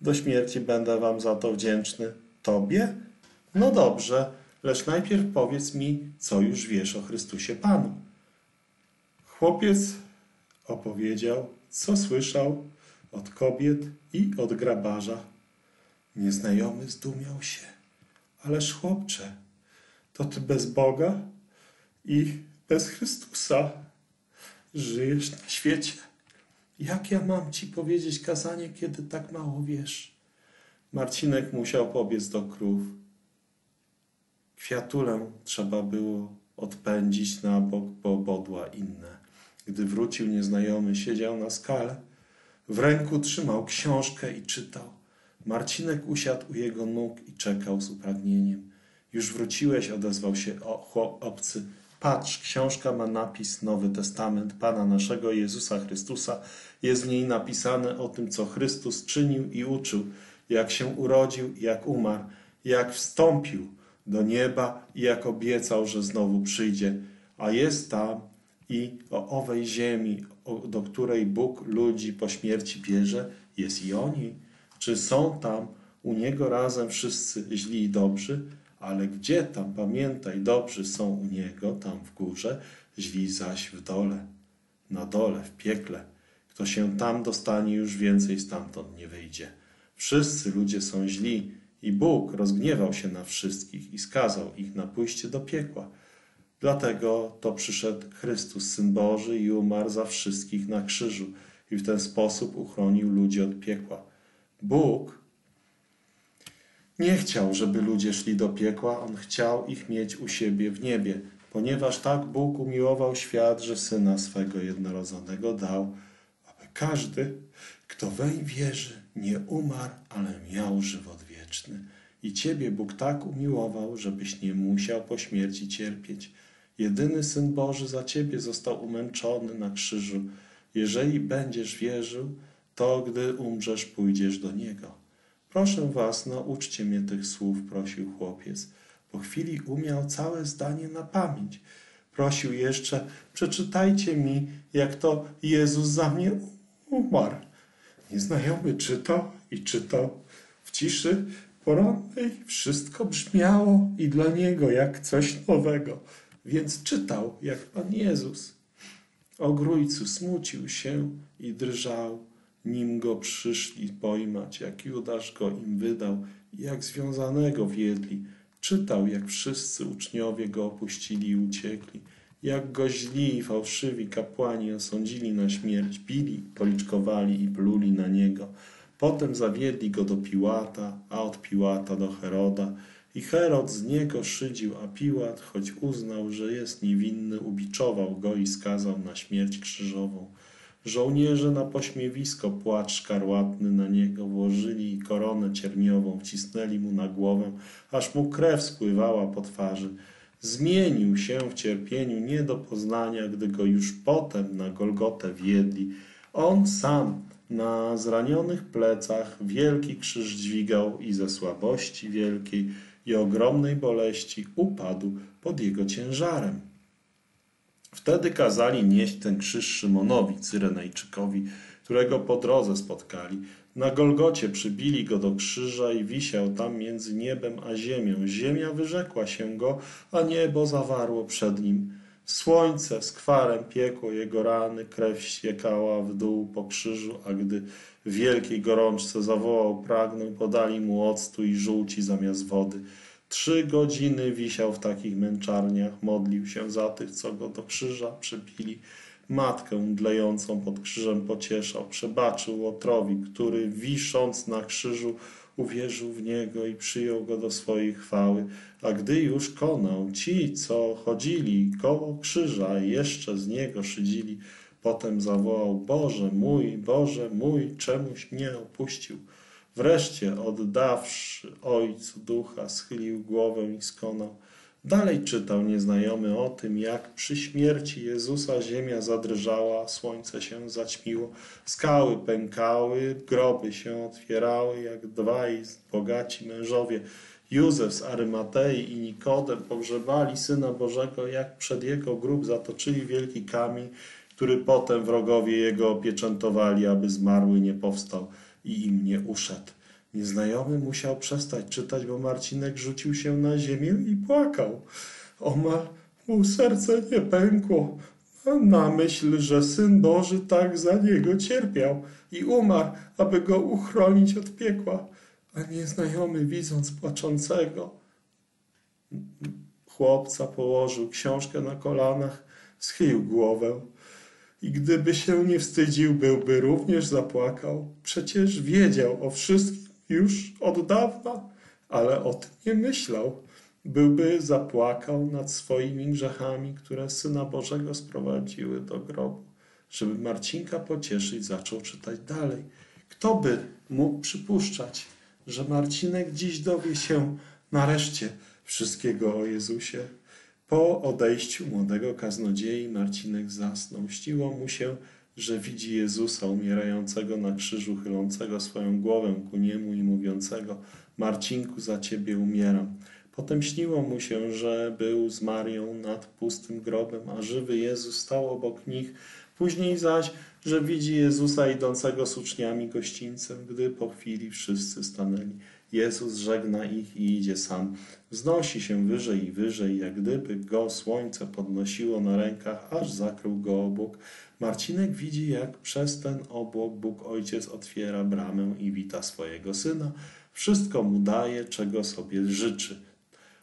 S1: do śmierci będę wam za to wdzięczny. Tobie? No dobrze, lecz najpierw powiedz mi, co już wiesz o Chrystusie Panu. Chłopiec opowiedział, co słyszał od kobiet i od grabarza. Nieznajomy zdumiał się. Ależ chłopcze, to ty bez Boga i bez Chrystusa żyjesz na świecie. Jak ja mam ci powiedzieć kazanie, kiedy tak mało wiesz? Marcinek musiał pobiec do krów. Kwiatulę trzeba było odpędzić na bok, bo bodła inne. Gdy wrócił nieznajomy, siedział na skale. W ręku trzymał książkę i czytał. Marcinek usiadł u jego nóg i czekał z upragnieniem. Już wróciłeś, odezwał się obcy. Patrz, książka ma napis Nowy Testament Pana naszego Jezusa Chrystusa. Jest w niej napisane o tym, co Chrystus czynił i uczył, jak się urodził, jak umarł, jak wstąpił do nieba i jak obiecał, że znowu przyjdzie. A jest tam i o owej ziemi, do której Bóg ludzi po śmierci bierze, jest i oni. Czy są tam u Niego razem wszyscy źli i dobrzy? Ale gdzie tam, pamiętaj, dobrzy są u Niego, tam w górze, źli zaś w dole, na dole, w piekle. Kto się tam dostanie, już więcej stamtąd nie wyjdzie. Wszyscy ludzie są źli i Bóg rozgniewał się na wszystkich i skazał ich na pójście do piekła. Dlatego to przyszedł Chrystus, Syn Boży i umarł za wszystkich na krzyżu i w ten sposób uchronił ludzi od piekła. Bóg nie chciał, żeby ludzie szli do piekła, On chciał ich mieć u siebie w niebie, ponieważ tak Bóg umiłował świat, że Syna swego jednorodzonego dał, aby każdy, kto weń wierzy, nie umarł, ale miał żywot wieczny. I Ciebie Bóg tak umiłował, żebyś nie musiał po śmierci cierpieć. Jedyny Syn Boży za Ciebie został umęczony na krzyżu. Jeżeli będziesz wierzył, to gdy umrzesz, pójdziesz do Niego. Proszę was, nauczcie mnie tych słów, prosił chłopiec. Po chwili umiał całe zdanie na pamięć. Prosił jeszcze, przeczytajcie mi, jak to Jezus za mnie umarł. Nieznajomy czytał i czytał. W ciszy porannej wszystko brzmiało i dla niego jak coś nowego, więc czytał jak Pan Jezus. O grójcu smucił się i drżał nim go przyszli pojmać, jak Judasz go im wydał jak związanego wiedli. Czytał, jak wszyscy uczniowie go opuścili i uciekli, jak go źli i fałszywi kapłani osądzili na śmierć, bili, policzkowali i pluli na niego. Potem zawiedli go do Piłata, a od Piłata do Heroda. I Herod z niego szydził, a Piłat, choć uznał, że jest niewinny, ubiczował go i skazał na śmierć krzyżową. Żołnierze na pośmiewisko płacz szkarłatny na niego włożyli i koronę cierniową wcisnęli mu na głowę, aż mu krew spływała po twarzy. Zmienił się w cierpieniu nie do poznania, gdy go już potem na Golgotę wiedli. On sam na zranionych plecach wielki krzyż dźwigał i ze słabości wielkiej i ogromnej boleści upadł pod jego ciężarem. Wtedy kazali nieść ten krzyż Szymonowi, Cyrenejczykowi, którego po drodze spotkali. Na Golgocie przybili go do krzyża i wisiał tam między niebem a ziemią. Ziemia wyrzekła się go, a niebo zawarło przed nim. Słońce z kwarem piekło jego rany, krew ściekała w dół po krzyżu, a gdy w wielkiej gorączce zawołał, pragnął, podali mu octu i żółci zamiast wody. Trzy godziny wisiał w takich męczarniach, modlił się za tych, co go do krzyża przybili. Matkę dlejącą pod krzyżem pocieszał, przebaczył Łotrowi, który wisząc na krzyżu uwierzył w niego i przyjął go do swojej chwały. A gdy już konał, ci, co chodzili koło krzyża, jeszcze z niego szydzili, potem zawołał: Boże mój, Boże mój, czemuś mnie opuścił? Wreszcie, oddawszy Ojcu ducha, schylił głowę i skonał. Dalej czytał nieznajomy o tym, jak przy śmierci Jezusa ziemia zadrżała, słońce się zaćmiło, skały pękały, groby się otwierały, jak dwaj bogaci mężowie, Józef z Arymatei i Nikodem pogrzebali Syna Bożego, jak przed jego grób zatoczyli wielki kamień, który potem wrogowie jego opieczętowali, aby zmarły nie powstał i im nie uszedł. Nieznajomy musiał przestać czytać, bo Marcinek rzucił się na ziemię i płakał. Omal mu serce nie pękło na myśl, że Syn Boży tak za niego cierpiał i umarł, aby go uchronić od piekła. A nieznajomy, widząc płaczącego chłopca, położył książkę na kolanach, schylił głowę i gdyby się nie wstydził, byłby również zapłakał. Przecież wiedział o wszystkim już od dawna, ale o tym nie myślał. Byłby zapłakał nad swoimi grzechami, które Syna Bożego sprowadziły do grobu. Żeby Marcinka pocieszyć, zaczął czytać dalej. Kto by mógł przypuszczać, że Marcinek dziś dowie się nareszcie wszystkiego o Jezusie? Po odejściu młodego kaznodziei Marcinek zasnął. Ściło mu się, że widzi Jezusa umierającego na krzyżu, chylącego swoją głowę ku niemu i mówiącego Marcinku, za ciebie umieram. Potem śniło mu się, że był z Marią nad pustym grobem, a żywy Jezus stał obok nich. Później zaś, że widzi Jezusa idącego z uczniami gościńcem, gdy po chwili wszyscy stanęli. Jezus żegna ich i idzie sam. Wznosi się wyżej i wyżej, jak gdyby go słońce podnosiło na rękach, aż zakrył go obłok. Marcinek widzi, jak przez ten obłok Bóg Ojciec otwiera bramę i wita swojego Syna. Wszystko mu daje, czego sobie życzy.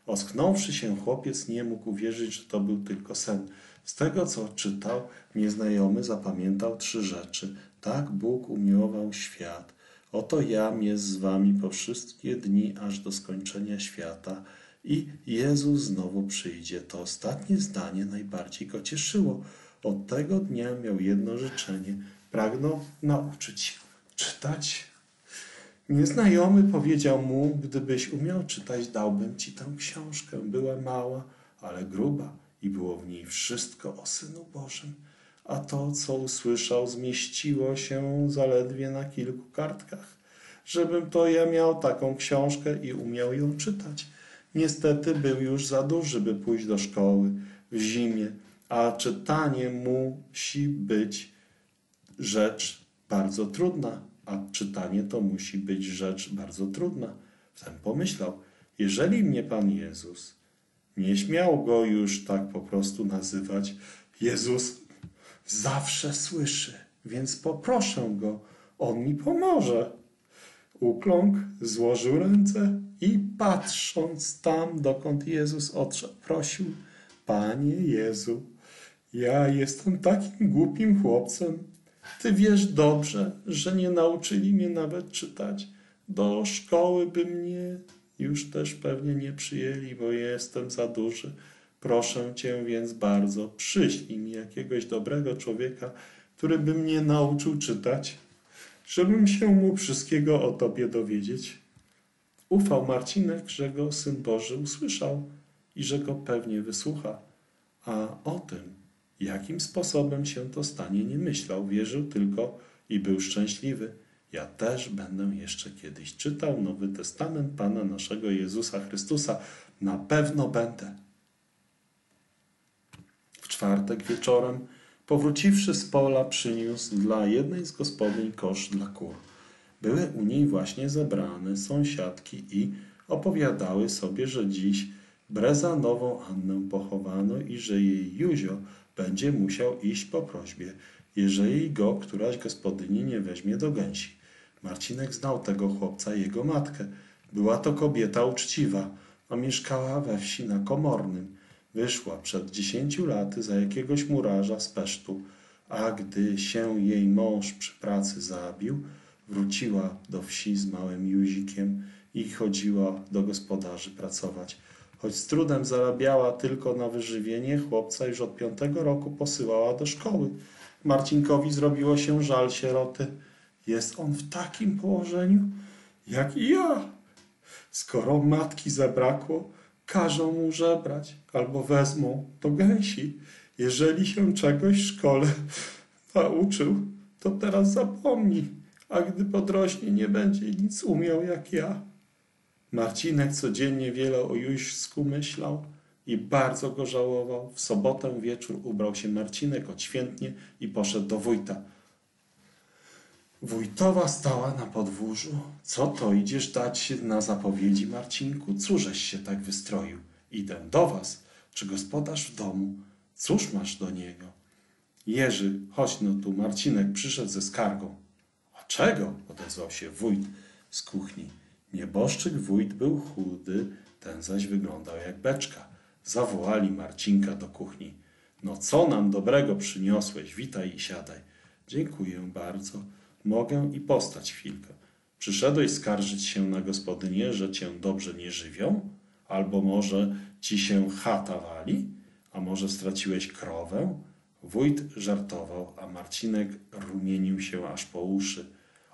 S1: Osknąwszy się, chłopiec nie mógł uwierzyć, że to był tylko sen. Z tego, co czytał, nieznajomy zapamiętał trzy rzeczy. Tak Bóg umiłował świat – Oto jam jest z wami po wszystkie dni, aż do skończenia świata. I Jezus znowu przyjdzie. To ostatnie zdanie najbardziej go cieszyło. Od tego dnia miał jedno życzenie. Pragnął nauczyć się czytać. Nieznajomy powiedział mu, gdybyś umiał czytać, dałbym ci tę książkę. Była mała, ale gruba i było w niej wszystko o Synu Bożym a to, co usłyszał, zmieściło się zaledwie na kilku kartkach. Żebym to ja miał taką książkę i umiał ją czytać. Niestety był już za duży, by pójść do szkoły w zimie, a czytanie musi być rzecz bardzo trudna, a czytanie to musi być rzecz bardzo trudna. Wtem pomyślał, jeżeli mnie Pan Jezus nie śmiał go już tak po prostu nazywać, Jezus zawsze słyszy, więc poproszę go, on mi pomoże. Ukląkł, złożył ręce i patrząc tam, dokąd Jezus odszedł, prosił, Panie Jezu, ja jestem takim głupim chłopcem. Ty wiesz dobrze, że nie nauczyli mnie nawet czytać. Do szkoły by mnie już też pewnie nie przyjęli, bo jestem za duży. Proszę cię więc bardzo, przyślij mi jakiegoś dobrego człowieka, który by mnie nauczył czytać, żebym się mógł wszystkiego o tobie dowiedzieć. Ufał Marcinek, że go Syn Boży usłyszał i że go pewnie wysłucha, a o tym, jakim sposobem się to stanie, nie myślał, wierzył tylko i był szczęśliwy. Ja też będę jeszcze kiedyś czytał Nowy Testament Pana naszego Jezusa Chrystusa. Na pewno będę. Czwartek wieczorem, powróciwszy z pola, przyniósł dla jednej z gospodyń kosz dla kur. Były u niej właśnie zebrane sąsiadki i opowiadały sobie, że dziś Breza nową Annę pochowano i że jej Józio będzie musiał iść po prośbie, jeżeli go któraś gospodyni nie weźmie do gęsi. Marcinek znał tego chłopca i jego matkę. Była to kobieta uczciwa, a mieszkała we wsi na Komornym. Wyszła przed dziesięciu laty za jakiegoś murarza z Pesztu, a gdy się jej mąż przy pracy zabił, wróciła do wsi z małym Józikiem i chodziła do gospodarzy pracować. Choć z trudem zarabiała tylko na wyżywienie, chłopca już od piątego roku posyłała do szkoły. Marcinkowi zrobiło się żal sieroty. Jest on w takim położeniu, jak i ja. Skoro matki zabrakło, każą mu żebrać albo wezmą do gęsi. Jeżeli się czegoś w szkole nauczył, to teraz zapomni, a gdy podrośnie, nie będzie nic umiał jak ja. Marcinek codziennie wiele o Jóźsku myślał i bardzo go żałował. W sobotę wieczór ubrał się Marcinek odświętnie i poszedł do wójta. Wójtowa stała na podwórzu. Co to idziesz dać na zapowiedzi, Marcinku? Cóżeś się tak wystroił? Idę do was. Czy gospodarz w domu? Cóż masz do niego? Jerzy, chodź no tu. Marcinek przyszedł ze skargą. A czego? odezwał się wójt z kuchni. Nieboszczyk wójt był chudy, ten zaś wyglądał jak beczka. Zawołali Marcinka do kuchni. No co nam dobrego przyniosłeś? Witaj i siadaj. Dziękuję bardzo. Mogę i postać chwilkę. Przyszedłeś skarżyć się na gospodynię, że cię dobrze nie żywią? Albo może ci się chata wali? A może straciłeś krowę? Wójt żartował, a Marcinek rumienił się aż po uszy.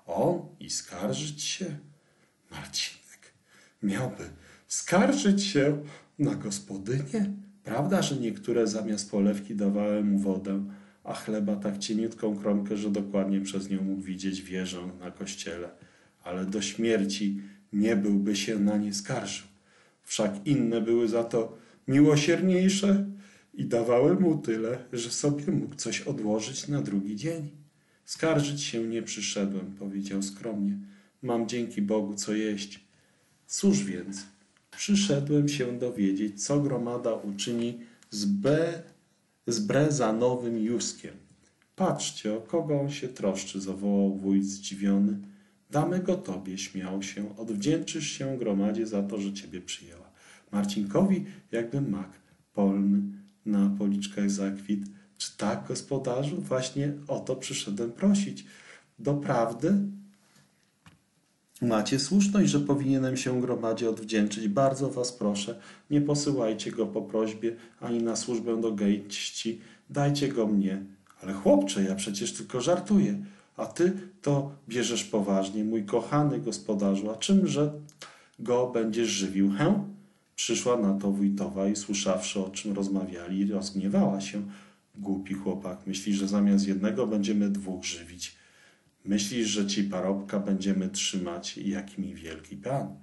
S1: On i skarżyć się? Marcinek miałby skarżyć się na gospodynię? Prawda, że niektóre zamiast polewki dawały mu wodę, a chleba tak cieniutką kromkę, że dokładnie przez nią mógł widzieć wieżę na kościele, ale do śmierci nie byłby się na nie skarżył. Wszak inne były za to miłosierniejsze i dawały mu tyle, że sobie mógł coś odłożyć na drugi dzień. Skarżyć się nie przyszedłem, powiedział skromnie. Mam dzięki Bogu co jeść. Cóż więc, przyszedłem się dowiedzieć, co gromada uczyni z, B, z Brezanowym Juskiem. Patrzcie, o kogo on się troszczy, zawołał wójt zdziwiony. Damy go tobie, śmiał się. Odwdzięczysz się gromadzie za to, że ciebie przyjęła. Marcinkowi jakby mak polny na policzkach zakwit. Czy tak, gospodarzu? Właśnie o to przyszedłem prosić. Doprawdy? Macie słuszność, że powinienem się gromadzie odwdzięczyć. Bardzo was proszę, nie posyłajcie go po prośbie ani na służbę do gejści. Dajcie go mnie. Ale chłopcze, ja przecież tylko żartuję. A ty to bierzesz poważnie, mój kochany gospodarzu. A czymże go będziesz żywił, hę? Przyszła na to wójtowa i słyszawszy, o czym rozmawiali, rozgniewała się. Głupi chłopak, myśli, że zamiast jednego będziemy dwóch żywić. Myślisz, że ci parobka będziemy trzymać, jaki mi wielki pan?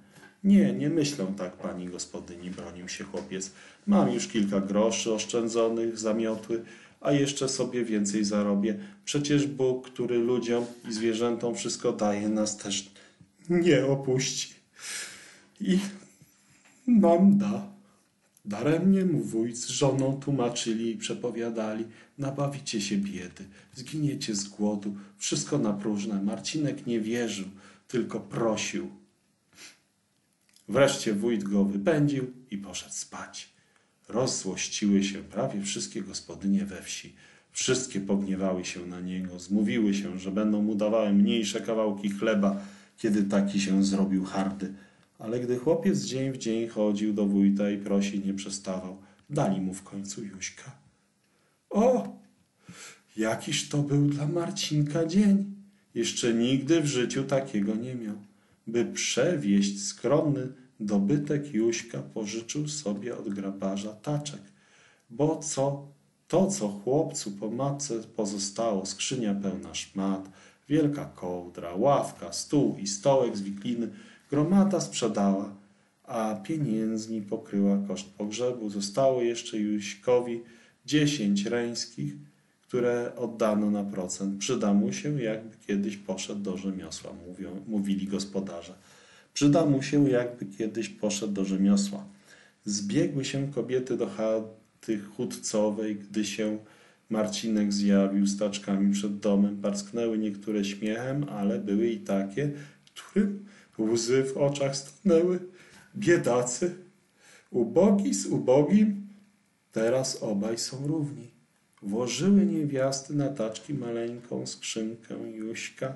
S1: Nie, nie myślę tak, pani gospodyni, bronił się chłopiec. Mam już kilka groszy oszczędzonych, zamiotły, a jeszcze sobie więcej zarobię. Przecież Bóg, który ludziom i zwierzętom wszystko daje, nas też nie opuści. I nam da. Daremnie mu wójt z żoną tłumaczyli i przepowiadali. Nabawicie się biedy, zginiecie z głodu, wszystko na próżne. Marcinek nie wierzył, tylko prosił. Wreszcie wójt go wypędził i poszedł spać. Rozzłościły się prawie wszystkie gospodynie we wsi. Wszystkie pogniewały się na niego, zmówiły się, że będą mu dawały mniejsze kawałki chleba, kiedy taki się zrobił hardy. Ale gdy chłopiec dzień w dzień chodził do wójta i prosić nie przestawał, dali mu w końcu Juśka. O! Jakiż to był dla Marcinka dzień! Jeszcze nigdy w życiu takiego nie miał. By przewieźć skromny dobytek Juśka pożyczył sobie od grabarza taczek. Bo co, to co chłopcu po matce pozostało, skrzynia pełna szmat, wielka kołdra, ławka, stół i stołek z wikliny, gromada sprzedała, a pieniędzmi pokryła koszt pogrzebu. Zostało jeszcze Juśkowi dziesięć reńskich, które oddano na procent. Przyda mu się, jakby kiedyś poszedł do rzemiosła, mówią, mówili gospodarze. Przyda mu się, jakby kiedyś poszedł do rzemiosła. Zbiegły się kobiety do chaty chudcowej, gdy się Marcinek zjawił z taczkami przed domem. Parsknęły niektóre śmiechem, ale były i takie, którym łzy w oczach stanęły. Biedacy, ubogi z ubogim, teraz obaj są równi. Włożyły niewiasty na taczki maleńką skrzynkę Juśka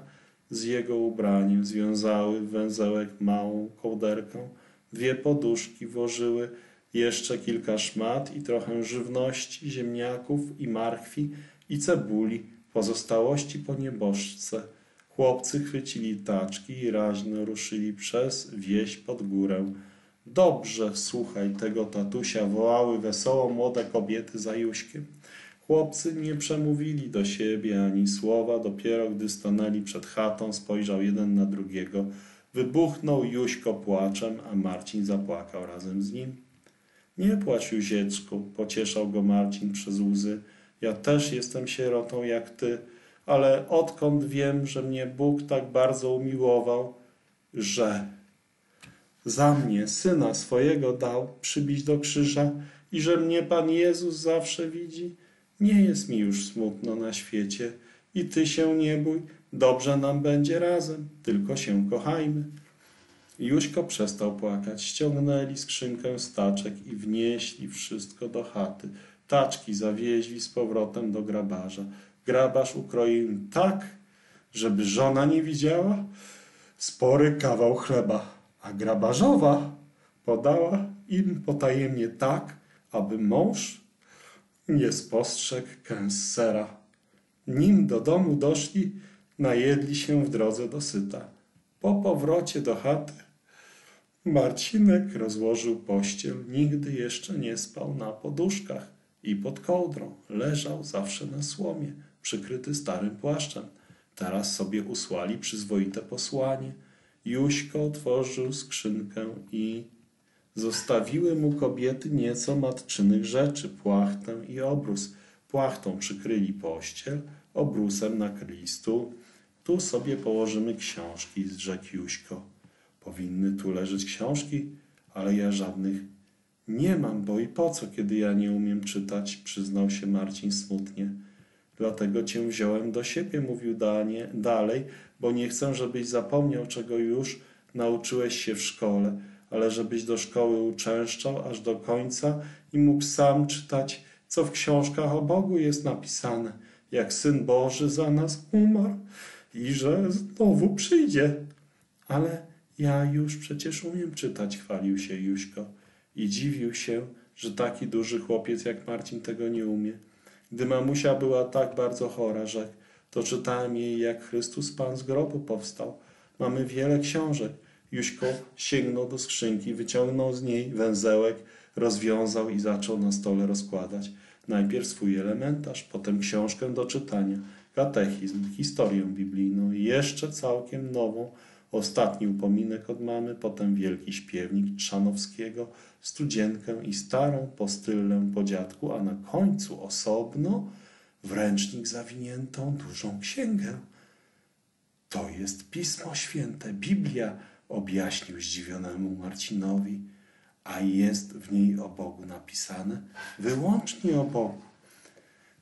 S1: z jego ubraniem, związały węzełek małą kołderkę, dwie poduszki włożyły, jeszcze kilka szmat i trochę żywności, ziemniaków i marchwi i cebuli, pozostałości po nieboszce. Chłopcy chwycili taczki i raźno ruszyli przez wieś pod górę. Dobrze, słuchaj tego tatusia, wołały wesoło młode kobiety za Juśkiem. Chłopcy nie przemówili do siebie ani słowa, dopiero gdy stanęli przed chatą, spojrzał jeden na drugiego. Wybuchnął Juśko płaczem, a Marcin zapłakał razem z nim. Nie płacz, Juzieczku, pocieszał go Marcin przez łzy. Ja też jestem sierotą jak ty, ale odkąd wiem, że mnie Bóg tak bardzo umiłował, że za mnie syna swojego dał przybić do krzyża i że mnie Pan Jezus zawsze widzi, nie jest mi już smutno na świecie i ty się nie bój, dobrze nam będzie razem, tylko się kochajmy. Juśko przestał płakać, ściągnęli skrzynkę z taczek i wnieśli wszystko do chaty. Taczki zawieźli z powrotem do grabarza. Grabarz ukroił tak, żeby żona nie widziała, spory kawał chleba, a grabarzowa podała im potajemnie tak, aby mąż nie spostrzegł kęs sera. Nim do domu doszli, najedli się w drodze dosyta. Po powrocie do chaty Marcinek rozłożył pościel, nigdy jeszcze nie spał na poduszkach i pod kołdrą. Leżał zawsze na słomie, przykryty starym płaszczem. Teraz sobie usłali przyzwoite posłanie. Juśko otworzył skrzynkę i zostawiły mu kobiety nieco matczynych rzeczy, płachtę i obrus. Płachtą przykryli pościel, obrusem nakryli stół. Tu sobie położymy książki, zrzekł Juśko. Powinny tu leżeć książki, ale ja żadnych nie mam, bo i po co, kiedy ja nie umiem czytać, przyznał się Marcin smutnie. Dlatego cię wziąłem do siebie, mówił Danie, dalej, bo nie chcę, żebyś zapomniał, czego już nauczyłeś się w szkole, ale żebyś do szkoły uczęszczał aż do końca i mógł sam czytać, co w książkach o Bogu jest napisane, jak Syn Boży za nas umarł i że znowu przyjdzie. Ale ja już przecież umiem czytać, chwalił się Juśko i dziwił się, że taki duży chłopiec jak Marcin tego nie umie. Gdy mamusia była tak bardzo chora, rzekł, to czytałem jej, jak Chrystus Pan z grobu powstał. Mamy wiele książek. Juśko sięgnął do skrzynki, wyciągnął z niej węzełek, rozwiązał i zaczął na stole rozkładać. Najpierw swój elementarz, potem książkę do czytania, katechizm, historię biblijną i jeszcze całkiem nową, Ostatni upominek od mamy, potem wielki śpiewnik Trzanowskiego, studzienkę i starą postyllę po dziadku, a na końcu osobno w ręcznik zawiniętą dużą księgę. To jest Pismo Święte, Biblia, objaśnił zdziwionemu Marcinowi, a jest w niej o Bogu napisane wyłącznie o Bogu.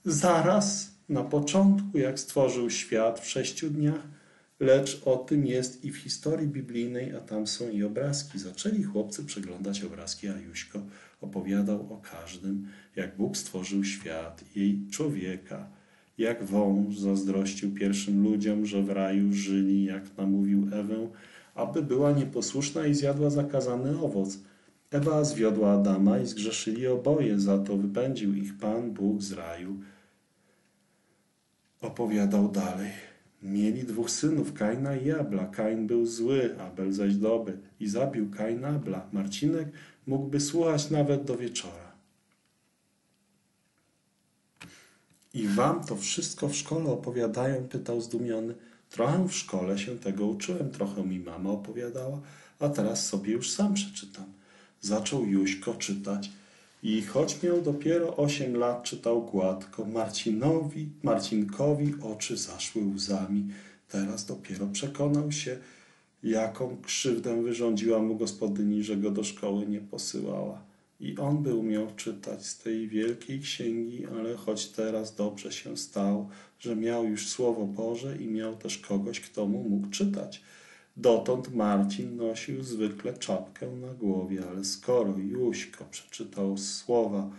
S1: Zaraz na początku, jak stworzył świat w sześciu dniach, lecz o tym jest i w historii biblijnej, a tam są i obrazki. Zaczęli chłopcy przeglądać obrazki, a Juśko opowiadał o każdym, jak Bóg stworzył świat i człowieka, jak wąż zazdrościł pierwszym ludziom, że w raju żyli, jak namówił Ewę, aby była nieposłuszna i zjadła zakazany owoc. Ewa zwiodła Adama i zgrzeszyli oboje, za to wypędził ich Pan Bóg z raju. Opowiadał dalej. Mieli dwóch synów, Kaina i Abla. Kain był zły, Abel zaś dobry i zabił Kaina Abla. Marcinek mógłby słuchać nawet do wieczora. I wam to wszystko w szkole opowiadają? pytał zdumiony. Trochę w szkole się tego uczyłem, trochę mi mama opowiadała, a teraz sobie już sam przeczytam. Zaczął Juśko czytać i choć miał dopiero osiem lat, czytał gładko. Marcinowi, Marcinkowi oczy zaszły łzami. Teraz dopiero przekonał się, jaką krzywdę wyrządziła mu gospodyni, że go do szkoły nie posyłała. I on by umiał czytać z tej wielkiej księgi, ale choć teraz dobrze się stał, że miał już Słowo Boże i miał też kogoś, kto mu mógł czytać. Dotąd Marcin nosił zwykle czapkę na głowie, ale skoro Juśko przeczytał słowa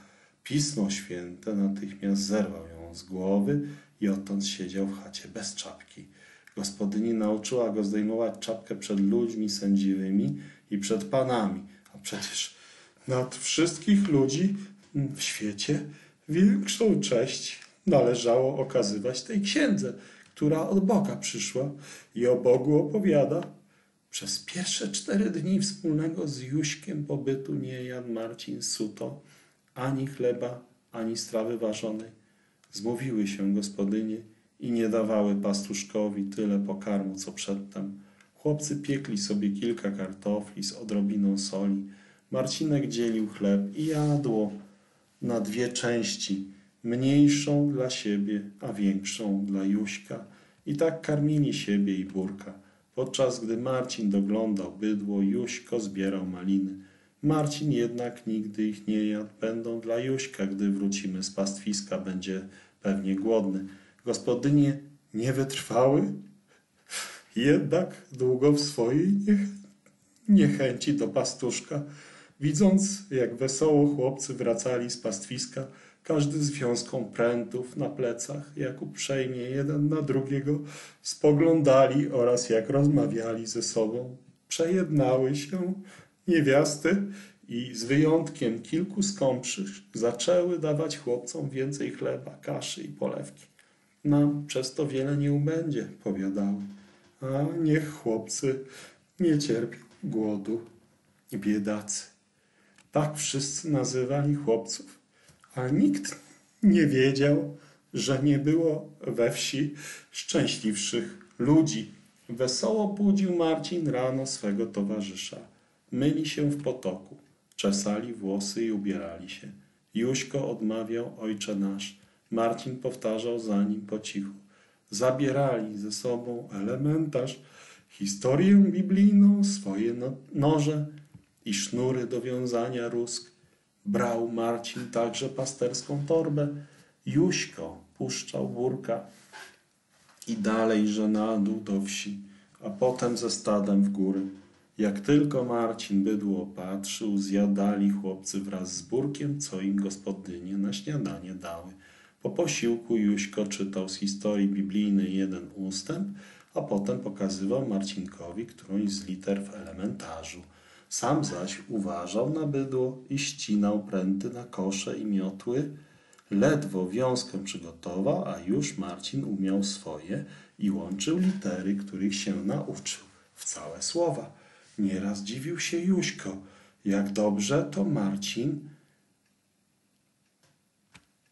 S1: Pismo Święte, natychmiast zerwał ją z głowy i odtąd siedział w chacie bez czapki. Gospodyni nauczyła go zdejmować czapkę przed ludźmi sędziwymi i przed panami, a przecież nad wszystkich ludzi w świecie większą cześć należało okazywać tej księdze, która od Boga przyszła i o Bogu opowiada. Przez pierwsze cztery dni wspólnego z Juśkiem pobytu nie jadł Marcin suto ani chleba, ani strawy ważonej. Zmówiły się gospodynie i nie dawały pastuszkowi tyle pokarmu, co przedtem. Chłopcy piekli sobie kilka kartofli z odrobiną soli. Marcinek dzielił chleb i jadło na dwie części, mniejszą dla siebie, a większą dla Juśka. I tak karmili siebie i Burka. Podczas gdy Marcin doglądał bydło, Juśko zbierał maliny. Marcin jednak nigdy ich nie jadł. Będą dla Juśka, gdy wrócimy z pastwiska, będzie pewnie głodny. Gospodynie nie wytrwały, jednak długo w swojej niech niechęci do pastuszka. Widząc, jak wesoło chłopcy wracali z pastwiska, każdy z wiązką prętów na plecach, jak uprzejmie jeden na drugiego spoglądali oraz jak rozmawiali ze sobą. Przejednały się niewiasty i z wyjątkiem kilku skąpszych zaczęły dawać chłopcom więcej chleba, kaszy i polewki. Nam przez to wiele nie ubędzie, powiadały. A niech chłopcy nie cierpią głodu biedacy. Tak wszyscy nazywali chłopców, a nikt nie wiedział, że nie było we wsi szczęśliwszych ludzi. Wesoło budził Marcin rano swego towarzysza. Myli się w potoku, czesali włosy i ubierali się. Juśko odmawiał Ojcze Nasz. Marcin powtarzał za nim po cichu. Zabierali ze sobą elementarz, historię biblijną, swoje no noże i sznury do wiązania rusk. Brał Marcin także pasterską torbę. Juśko puszczał burka i dalej żenadu do wsi, a potem ze stadem w góry. Jak tylko Marcin bydło patrzył, zjadali chłopcy wraz z burkiem, co im gospodynie na śniadanie dały. Po posiłku Juśko czytał z historii biblijnej jeden ustęp, a potem pokazywał Marcinkowi którąś z liter w elementarzu. Sam zaś uważał na bydło i ścinał pręty na kosze i miotły. Ledwo wiązkę przygotował, a już Marcin umiał swoje i łączył litery, których się nauczył, w całe słowa. Nieraz dziwił się Juśko, jak dobrze to Marcin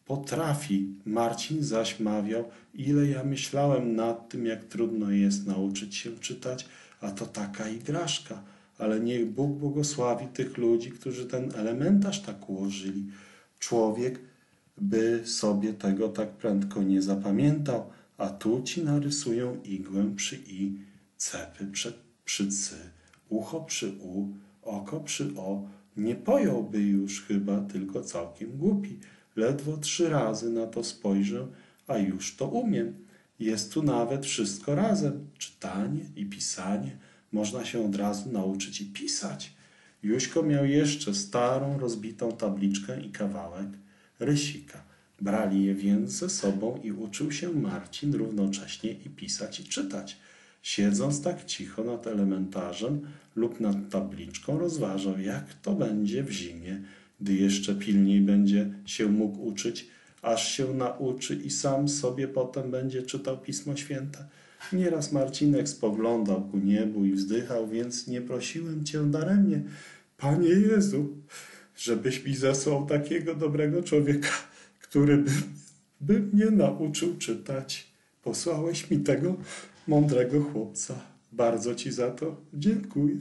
S1: potrafi. Marcin zaś mawiał, ile ja myślałem nad tym, jak trudno jest nauczyć się czytać, a to taka igraszka. Ale niech Bóg błogosławi tych ludzi, którzy ten elementarz tak ułożyli. Człowiek by sobie tego tak prędko nie zapamiętał, a tu ci narysują igłę przy i, cepy przy, przy cy, ucho przy u, oko przy o. Nie pojąłby już chyba tylko całkiem głupi. Ledwo trzy razy na to spojrzę, a już to umiem. Jest tu nawet wszystko razem. Czytanie i pisanie. Można się od razu nauczyć i pisać. Juśko miał jeszcze starą, rozbitą tabliczkę i kawałek rysika. Brali je więc ze sobą i uczył się Marcin równocześnie i pisać i czytać. Siedząc tak cicho nad elementarzem lub nad tabliczką, rozważał, jak to będzie w zimie, gdy jeszcze pilniej będzie się mógł uczyć, aż się nauczy i sam sobie potem będzie czytał Pismo Święte. Nieraz Marcinek spoglądał ku niebu i wzdychał, więc nie prosiłem cię daremnie, Panie Jezu, żebyś mi zesłał takiego dobrego człowieka, który by, by mnie nauczył czytać. Posłałeś mi tego mądrego chłopca. Bardzo ci za to dziękuję.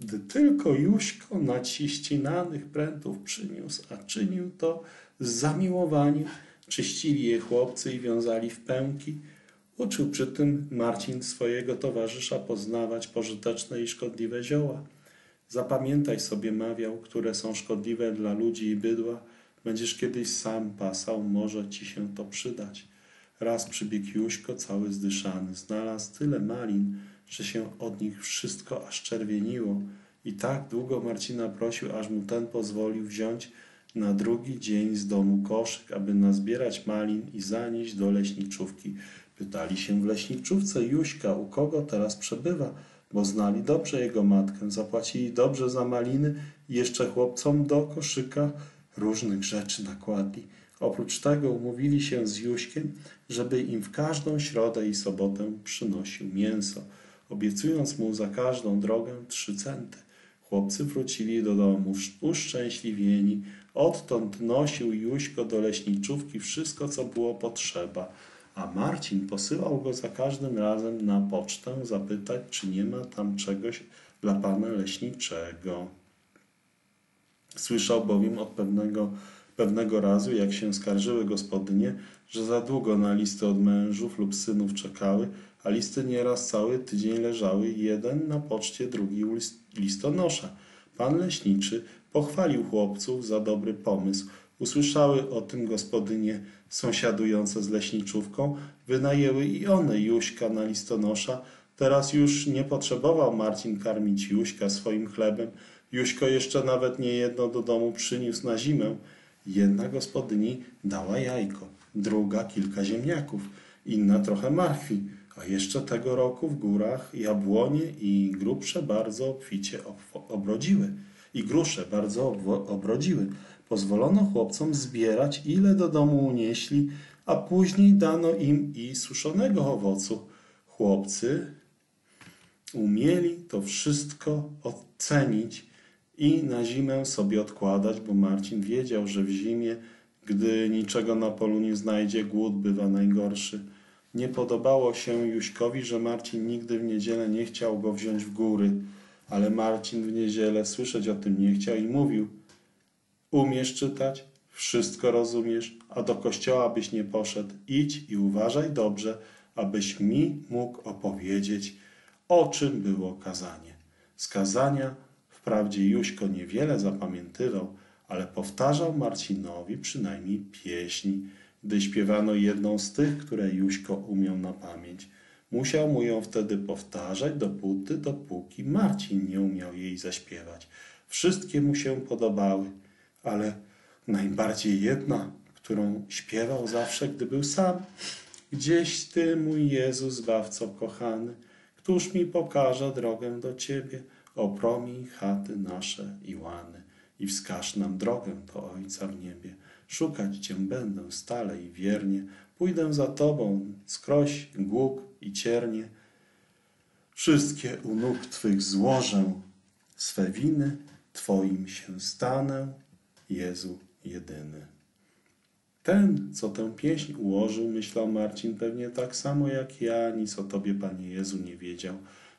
S1: Gdy tylko Juśko naciścinanych prętów przyniósł, a czynił to z zamiłowaniem, czyścili je chłopcy i wiązali w pęki, uczył przy tym Marcin swojego towarzysza poznawać pożyteczne i szkodliwe zioła. Zapamiętaj sobie, mawiał, które są szkodliwe dla ludzi i bydła. Będziesz kiedyś sam pasał, może ci się to przydać. Raz przybiegł Juśko, cały zdyszany. Znalazł tyle malin, że się od nich wszystko aż czerwieniło. I tak długo Marcina prosił, aż mu ten pozwolił wziąć na drugi dzień z domu koszyk, aby nazbierać malin i zanieść do leśniczówki. Pytali się w leśniczówce Juśka, u kogo teraz przebywa, bo znali dobrze jego matkę, zapłacili dobrze za maliny i jeszcze chłopcom do koszyka różnych rzeczy nakładli. Oprócz tego umówili się z Juśkiem, żeby im w każdą środę i sobotę przynosił mięso, obiecując mu za każdą drogę trzy centy. Chłopcy wrócili do domu uszczęśliwieni. Odtąd nosił Juśko do leśniczówki wszystko, co było potrzeba, a Marcin posyłał go za każdym razem na pocztę zapytać, czy nie ma tam czegoś dla pana leśniczego. Słyszał bowiem od pewnego, pewnego razu, jak się skarżyły gospodynie, że za długo na listy od mężów lub synów czekały, a listy nieraz cały tydzień leżały, jeden na poczcie, drugi u listonosza. Pan leśniczy pochwalił chłopców za dobry pomysł. Usłyszały o tym gospodynie sąsiadujące z leśniczówką, wynajęły i one Juśka na listonosza. Teraz już nie potrzebował Marcin karmić Juśka swoim chlebem. Juśko jeszcze nawet nie jedno do domu przyniósł na zimę. Jedna gospodyni dała jajko, druga kilka ziemniaków, inna trochę marchwi, a jeszcze tego roku w górach jabłonie i grubsze bardzo obficie obrodziły. I grusze bardzo obrodziły. Pozwolono chłopcom zbierać, ile do domu unieśli, a później dano im i suszonego owocu. Chłopcy umieli to wszystko ocenić i na zimę sobie odkładać, bo Marcin wiedział, że w zimie, gdy niczego na polu nie znajdzie, głód bywa najgorszy. Nie podobało się Juśkowi, że Marcin nigdy w niedzielę nie chciał go wziąć w góry, ale Marcin w niedzielę słyszeć o tym nie chciał i mówił – Umiesz czytać, wszystko rozumiesz, a do kościoła byś nie poszedł. Idź i uważaj dobrze, abyś mi mógł opowiedzieć, o czym było kazanie. Z kazania wprawdzie Juśko niewiele zapamiętywał, ale powtarzał Marcinowi przynajmniej pieśni, gdy śpiewano jedną z tych, które Juśko umiał na pamięć. Musiał mu ją wtedy powtarzać dopóty, dopóki Marcin nie umiał jej zaśpiewać. Wszystkie mu się podobały – ale najbardziej jedna, którą śpiewał zawsze, gdy był sam. Gdzieś Ty, mój Jezu, Zbawco kochany, któż mi pokaże drogę do Ciebie, opromij chaty nasze i łany i wskaż nam drogę do Ojca w niebie. Szukać Cię będę stale i wiernie, pójdę za Tobą, skroś głuk i ciernie. Wszystkie u nóg Twych złożę, swe winy Twoim się stanę, Jezu jedyny. Ten, co tę pieśń ułożył, myślał Marcin pewnie tak samo jak ja, nic o Tobie, Panie Jezu, nie wiedział.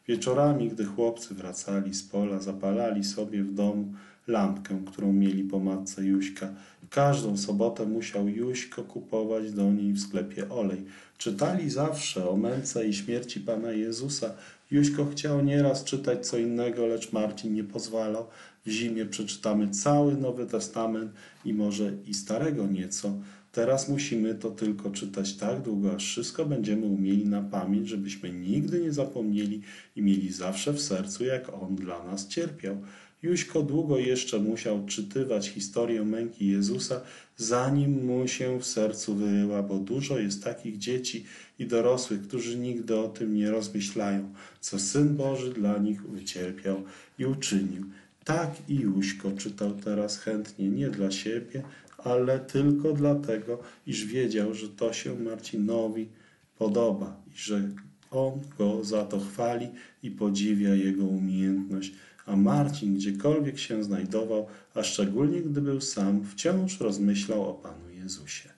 S1: Wieczorami, gdy chłopcy wracali z pola, zapalali sobie w domu lampkę, którą mieli po matce Juśka. Każdą sobotę musiał Juśko kupować do niej w sklepie olej. Czytali zawsze o męce i śmierci Pana Jezusa. Juśko chciał nieraz czytać co innego, lecz Marcin nie pozwalał. W zimie przeczytamy cały Nowy Testament i może i Starego nieco. Teraz musimy to tylko czytać tak długo, aż wszystko będziemy umieli na pamięć, żebyśmy nigdy nie zapomnieli i mieli zawsze w sercu, jak On dla nas cierpiał. Juśko długo jeszcze musiał czytywać historię męki Jezusa, zanim mu się w sercu wyryła, bo dużo jest takich dzieci i dorosłych, którzy nigdy o tym nie rozmyślają, co Syn Boży dla nich wycierpiał i uczynił. Tak i Juśko czytał teraz chętnie, nie dla siebie, ale tylko dlatego, iż wiedział, że to się Marcinowi podoba i że on go za to chwali i podziwia jego umiejętność. A Marcin, gdziekolwiek się znajdował, a szczególnie gdy był sam, wciąż rozmyślał o Panu Jezusie.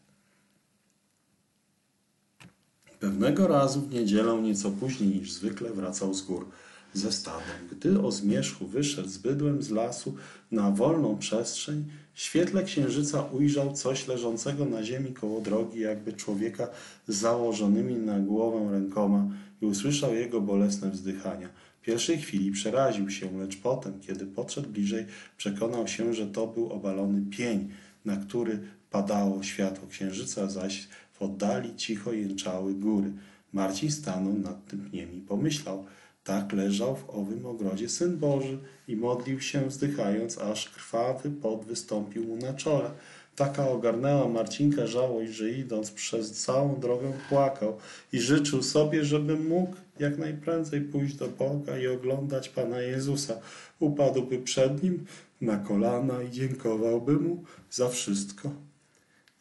S1: Pewnego razu w niedzielę nieco później niż zwykle wracał z gór ze stadem. Gdy o zmierzchu wyszedł z bydłem z lasu na wolną przestrzeń, w świetle księżyca ujrzał coś leżącego na ziemi koło drogi, jakby człowieka z założonymi na głowę rękoma i usłyszał jego bolesne wzdychania. W pierwszej chwili przeraził się, lecz potem, kiedy podszedł bliżej, przekonał się, że to był obalony pień, na który padało światło księżyca, zaś w oddali cicho jęczały góry. Marcin stanął nad tym pniem i pomyślał – tak leżał w owym ogrodzie Syn Boży i modlił się wzdychając, aż krwawy pot wystąpił mu na czole. Taka ogarnęła Marcinka żałość, że idąc przez całą drogę płakał i życzył sobie, żeby mógł jak najprędzej pójść do Boga i oglądać Pana Jezusa. Upadłby przed Nim na kolana i dziękowałby Mu za wszystko.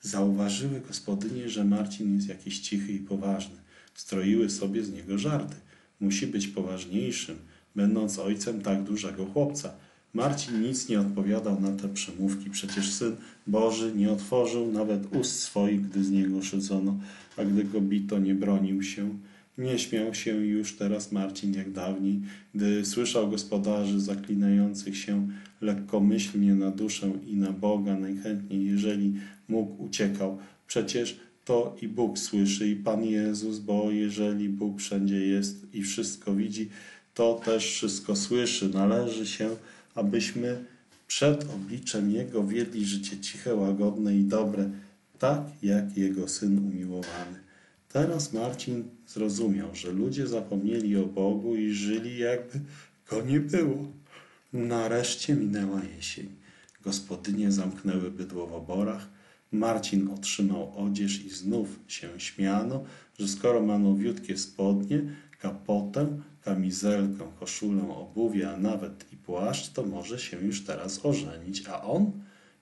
S1: Zauważyły gospodynie, że Marcin jest jakiś cichy i poważny. Stroiły sobie z niego żarty. Musi być poważniejszym, będąc ojcem tak dużego chłopca. Marcin nic nie odpowiadał na te przemówki, przecież Syn Boży nie otworzył nawet ust swoich, gdy z niego szydzono, a gdy go bito, nie bronił się. Nie śmiał się już teraz Marcin jak dawniej, gdy słyszał gospodarzy zaklinających się lekkomyślnie na duszę i na Boga, najchętniej, jeżeli mógł, uciekał. Przecież to i Bóg słyszy i Pan Jezus, bo jeżeli Bóg wszędzie jest i wszystko widzi, to też wszystko słyszy. Należy się, abyśmy przed obliczem Jego wiedli życie ciche, łagodne i dobre, tak jak Jego Syn umiłowany. Teraz Marcin zrozumiał, że ludzie zapomnieli o Bogu i żyli jakby Go nie było. Nareszcie minęła jesień. Gospodynie zamknęły bydło w oborach, Marcin otrzymał odzież i znów się śmiano, że skoro ma nowiutkie spodnie, kapotę, kamizelkę, koszulę, obuwie, a nawet i płaszcz, to może się już teraz ożenić. A on?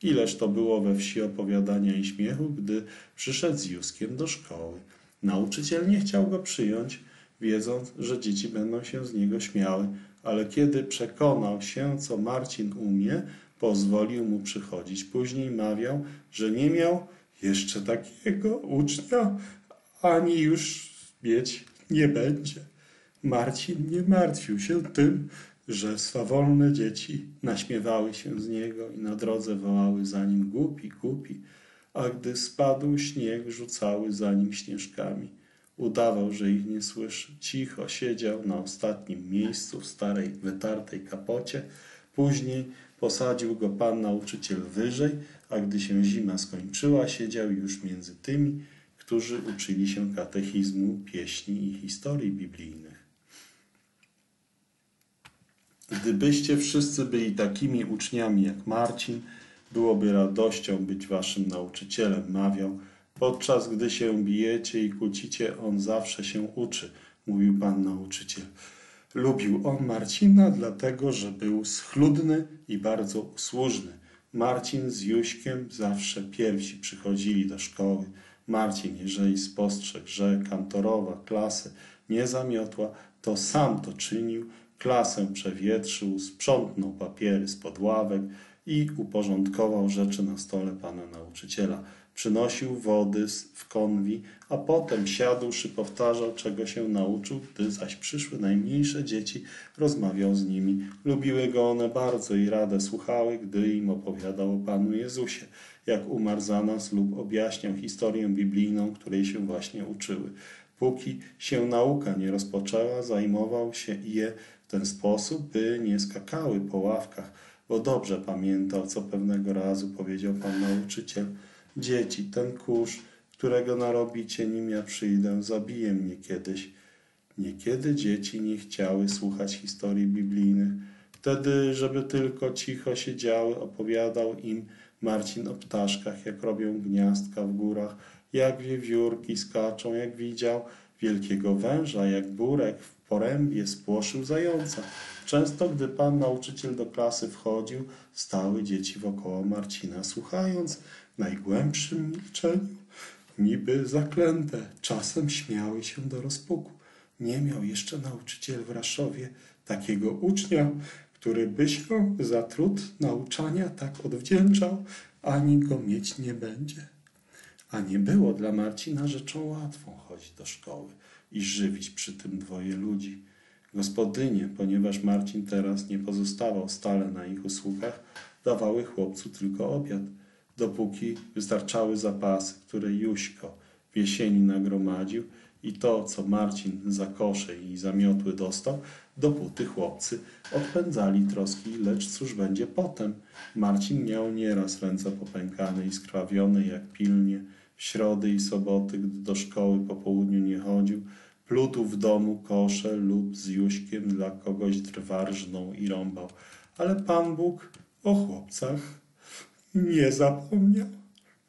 S1: Ileż to było we wsi opowiadania i śmiechu, gdy przyszedł z Juskiem do szkoły. Nauczyciel nie chciał go przyjąć, wiedząc, że dzieci będą się z niego śmiały, ale kiedy przekonał się, co Marcin umie, pozwolił mu przychodzić. Później mawiał, że nie miał jeszcze takiego ucznia, ani już mieć nie będzie. Marcin nie martwił się tym, że swawolne dzieci naśmiewały się z niego i na drodze wołały za nim głupi, głupi, a gdy spadł śnieg, rzucały za nim śnieżkami. Udawał, że ich nie słyszy. Cicho siedział na ostatnim miejscu w starej, wytartej kapocie. Później Posadził go pan nauczyciel wyżej, a gdy się zima skończyła, siedział już między tymi, którzy uczyli się katechizmu, pieśni i historii biblijnych. Gdybyście wszyscy byli takimi uczniami jak Marcin, byłoby radością być waszym nauczycielem, mawiał. Podczas gdy się bijecie i kłócicie, on zawsze się uczy, mówił pan nauczyciel. Lubił on Marcina dlatego, że był schludny i bardzo usłużny. Marcin z Juśkiem zawsze pierwsi przychodzili do szkoły. Marcin, jeżeli spostrzegł, że kantorowa klasę nie zamiotła, to sam to czynił, klasę przewietrzył, sprzątnął papiery z podławek i uporządkował rzeczy na stole pana nauczyciela przynosił wody w konwi, a potem siadłszy powtarzał, czego się nauczył, gdy zaś przyszły najmniejsze dzieci, rozmawiał z nimi. Lubiły go one bardzo i radę słuchały, gdy im opowiadał o Panu Jezusie, jak umarł za nas lub objaśniał historię biblijną, której się właśnie uczyły. Póki się nauka nie rozpoczęła, zajmował się je w ten sposób, by nie skakały po ławkach, bo dobrze pamiętał, co pewnego razu powiedział Pan nauczyciel – Dzieci, ten kurz, którego narobicie, nim ja przyjdę, zabije mnie kiedyś. Niekiedy dzieci nie chciały słuchać historii biblijnych. Wtedy, żeby tylko cicho siedziały, opowiadał im Marcin o ptaszkach, jak robią gniazdka w górach, jak wiewiórki skaczą, jak widział wielkiego węża, jak burek w porębie spłoszył zająca. Często, gdy pan nauczyciel do klasy wchodził, stały dzieci wokoło Marcina, słuchając najgłębszym milczeniu, niby zaklęte. Czasem śmiały się do rozpuku. Nie miał jeszcze nauczyciel w Raszowie takiego ucznia, który by się za trud nauczania tak odwdzięczał, ani go mieć nie będzie. A nie było dla Marcina rzeczą łatwą chodzić do szkoły i żywić przy tym dwoje ludzi. Gospodynie, ponieważ Marcin teraz nie pozostawał stale na ich usługach, dawały chłopcu tylko obiad, dopóki wystarczały zapasy, które Juśko w jesieni nagromadził i to, co Marcin za kosze i zamiotły dostał, dopóty chłopcy odpędzali troski, lecz cóż będzie potem? Marcin miał nieraz ręce popękane i skrawione jak pilnie, w środy i soboty, gdy do szkoły po południu nie chodził, plutł w domu kosze lub z Juśkiem dla kogoś drwa rżnął i rąbał. Ale Pan Bóg o chłopcach nie zapomniał.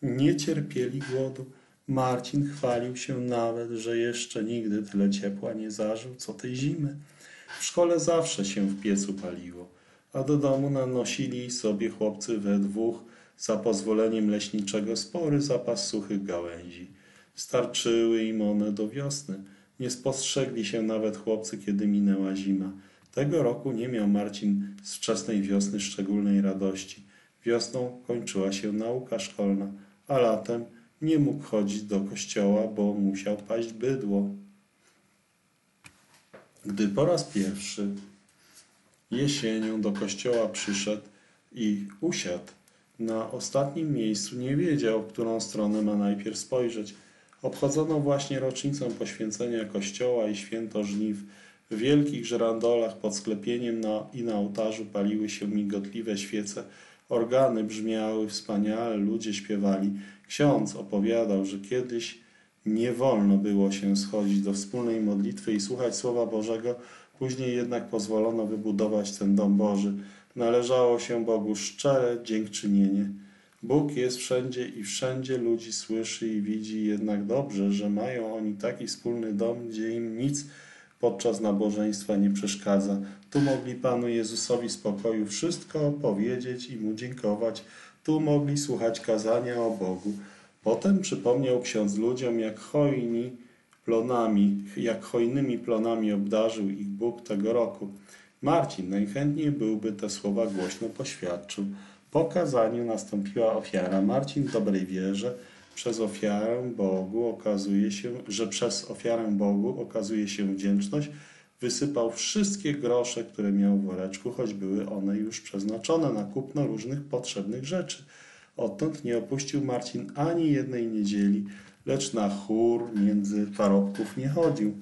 S1: Nie cierpieli głodu. Marcin chwalił się nawet, że jeszcze nigdy tyle ciepła nie zażył, co tej zimy. W szkole zawsze się w piecu paliło, a do domu nanosili sobie chłopcy we dwóch za pozwoleniem leśniczego spory zapas suchych gałęzi. Starczyły im one do wiosny. Nie spostrzegli się nawet chłopcy, kiedy minęła zima. Tego roku nie miał Marcin z wczesnej wiosny szczególnej radości. Wiosną kończyła się nauka szkolna, a latem nie mógł chodzić do kościoła, bo musiał paść bydło. Gdy po raz pierwszy jesienią do kościoła przyszedł i usiadł na ostatnim miejscu, nie wiedział, którą stronę ma najpierw spojrzeć. Obchodzono właśnie rocznicę poświęcenia kościoła i święto żniw. W wielkich żerandolach pod sklepieniem na, i na ołtarzu paliły się migotliwe świece. Organy brzmiały wspaniale, ludzie śpiewali. Ksiądz opowiadał, że kiedyś nie wolno było się schodzić do wspólnej modlitwy i słuchać Słowa Bożego, później jednak pozwolono wybudować ten dom Boży. Należało się Bogu szczere dziękczynienie. Bóg jest wszędzie i wszędzie ludzi słyszy i widzi jednak dobrze, że mają oni taki wspólny dom, gdzie im nic podczas nabożeństwa nie przeszkadza. Tu mogli Panu Jezusowi spokoju wszystko powiedzieć i Mu dziękować. Tu mogli słuchać kazania o Bogu. Potem przypomniał ksiądz ludziom, jak hojni plonami, jak hojnymi plonami obdarzył ich Bóg tego roku. Marcin najchętniej byłby te słowa głośno poświadczył. Po kazaniu nastąpiła ofiara. Marcin w dobrej wierze przez ofiarę Bogu okazuje się, że przez ofiarę Bogu okazuje się wdzięczność, wysypał wszystkie grosze, które miał w woreczku, choć były one już przeznaczone na kupno różnych potrzebnych rzeczy. Odtąd nie opuścił Marcin ani jednej niedzieli, lecz na chór między parobków nie chodził.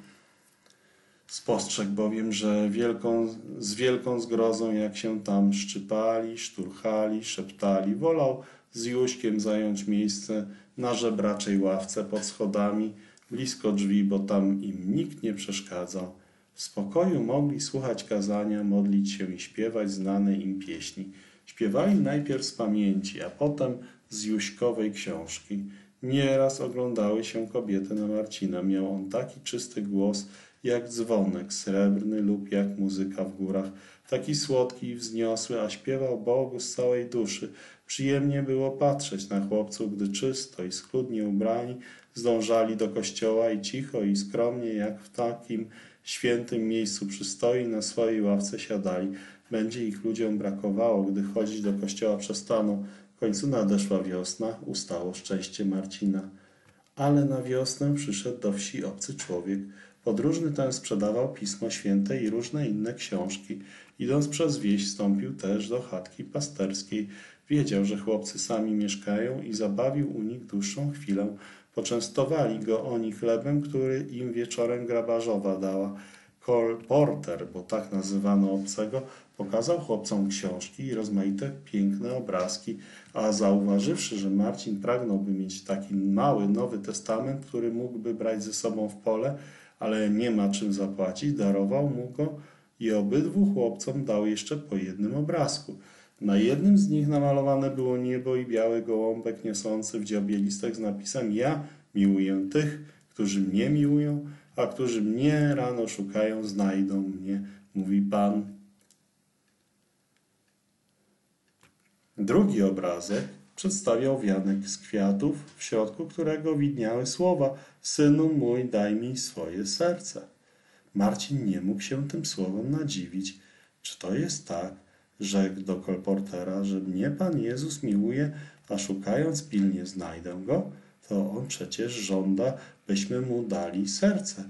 S1: Spostrzegł bowiem, że wielką, z wielką zgrozą, jak się tam szczypali, szturchali, szeptali, wolał z Juśkiem zająć miejsce na żebraczej ławce pod schodami, blisko drzwi, bo tam im nikt nie przeszkadzał. W spokoju mogli słuchać kazania, modlić się i śpiewać znane im pieśni. Śpiewali najpierw z pamięci, a potem z Juśkowej książki. Nieraz oglądały się kobiety na Marcina. Miał on taki czysty głos, jak dzwonek srebrny lub jak muzyka w górach. Taki słodki i wzniosły, a śpiewał Bogu z całej duszy. Przyjemnie było patrzeć na chłopców, gdy czysto i schludnie ubrani zdążali do kościoła i cicho i skromnie, jak w takim świętym miejscu przystoi, na swojej ławce siadali. Będzie ich ludziom brakowało, gdy chodzić do kościoła przestaną. W końcu nadeszła wiosna, ustało szczęście Marcina. Ale na wiosnę przyszedł do wsi obcy człowiek. Podróżny ten sprzedawał Pismo Święte i różne inne książki. Idąc przez wieś, wstąpił też do chatki pasterskiej. Wiedział, że chłopcy sami mieszkają i zabawił u nich dłuższą chwilę. Poczęstowali go oni chlebem, który im wieczorem grabarzowa dała. Cole Porter, bo tak nazywano obcego, pokazał chłopcom książki i rozmaite piękne obrazki, a zauważywszy, że Marcin pragnąłby mieć taki mały Nowy Testament, który mógłby brać ze sobą w pole, ale nie ma czym zapłacić, darował mu go i obydwu chłopcom dał jeszcze po jednym obrazku. Na jednym z nich namalowane było niebo i biały gołąbek niosący w dziobie listek z napisem Ja miłuję tych, którzy mnie miłują, a którzy mnie rano szukają, znajdą mnie, mówi Pan. Drugi obrazek przedstawiał wianek z kwiatów, w środku którego widniały słowa Synu mój, daj mi swoje serce. Marcin nie mógł się tym słowom nadziwić. Czy to jest tak, rzekł do kolportera, że mnie Pan Jezus miłuje, a szukając pilnie znajdę go? To on przecież żąda, byśmy mu dali serce.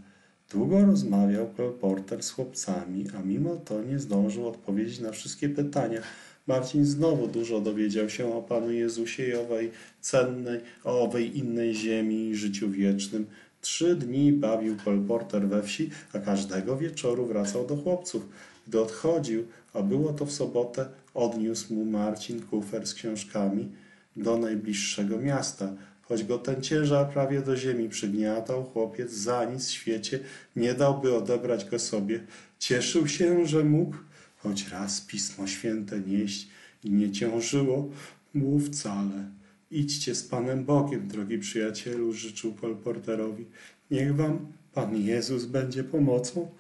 S1: Długo rozmawiał kolporter z chłopcami, a mimo to nie zdążył odpowiedzieć na wszystkie pytania. Marcin znowu dużo dowiedział się o Panu Jezusie i owej cennej, o owej innej ziemi i życiu wiecznym. Trzy dni bawił kolporter we wsi, a każdego wieczoru wracał do chłopców. Gdy odchodził, a było to w sobotę, odniósł mu Marcin kufer z książkami do najbliższego miasta. Choć go ten ciężar prawie do ziemi przygniatał, chłopiec za nic w świecie nie dałby odebrać go sobie. Cieszył się, że mógł choć raz Pismo Święte nieść i nie ciążyło mu wcale. Idźcie z Panem Bogiem, drogi przyjacielu, życzył kolporterowi. Niech wam Pan Jezus będzie pomocą,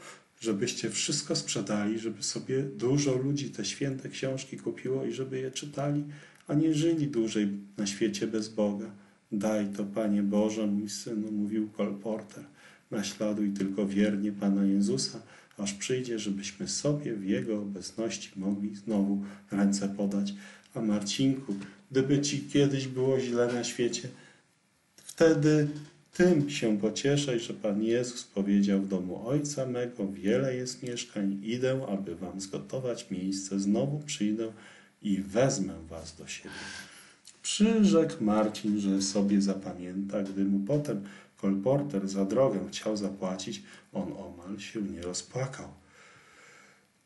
S1: żebyście wszystko sprzedali, żeby sobie dużo ludzi te święte książki kupiło i żeby je czytali, a nie żyli dłużej na świecie bez Boga. Daj to, Panie Boże, mój synu, mówił kolporter. Naśladuj tylko wiernie Pana Jezusa, aż przyjdzie, żebyśmy sobie w Jego obecności mogli znowu ręce podać. A Marcinku, gdyby Ci kiedyś było źle na świecie, wtedy tym się pocieszaj, że Pan Jezus powiedział w domu Ojca mego, wiele jest mieszkań, idę, aby Wam zgotować miejsce, znowu przyjdę i wezmę Was do siebie. Przyrzekł Marcin, że sobie zapamięta, gdy mu potem kolporter za drogę chciał zapłacić, on omal się nie rozpłakał.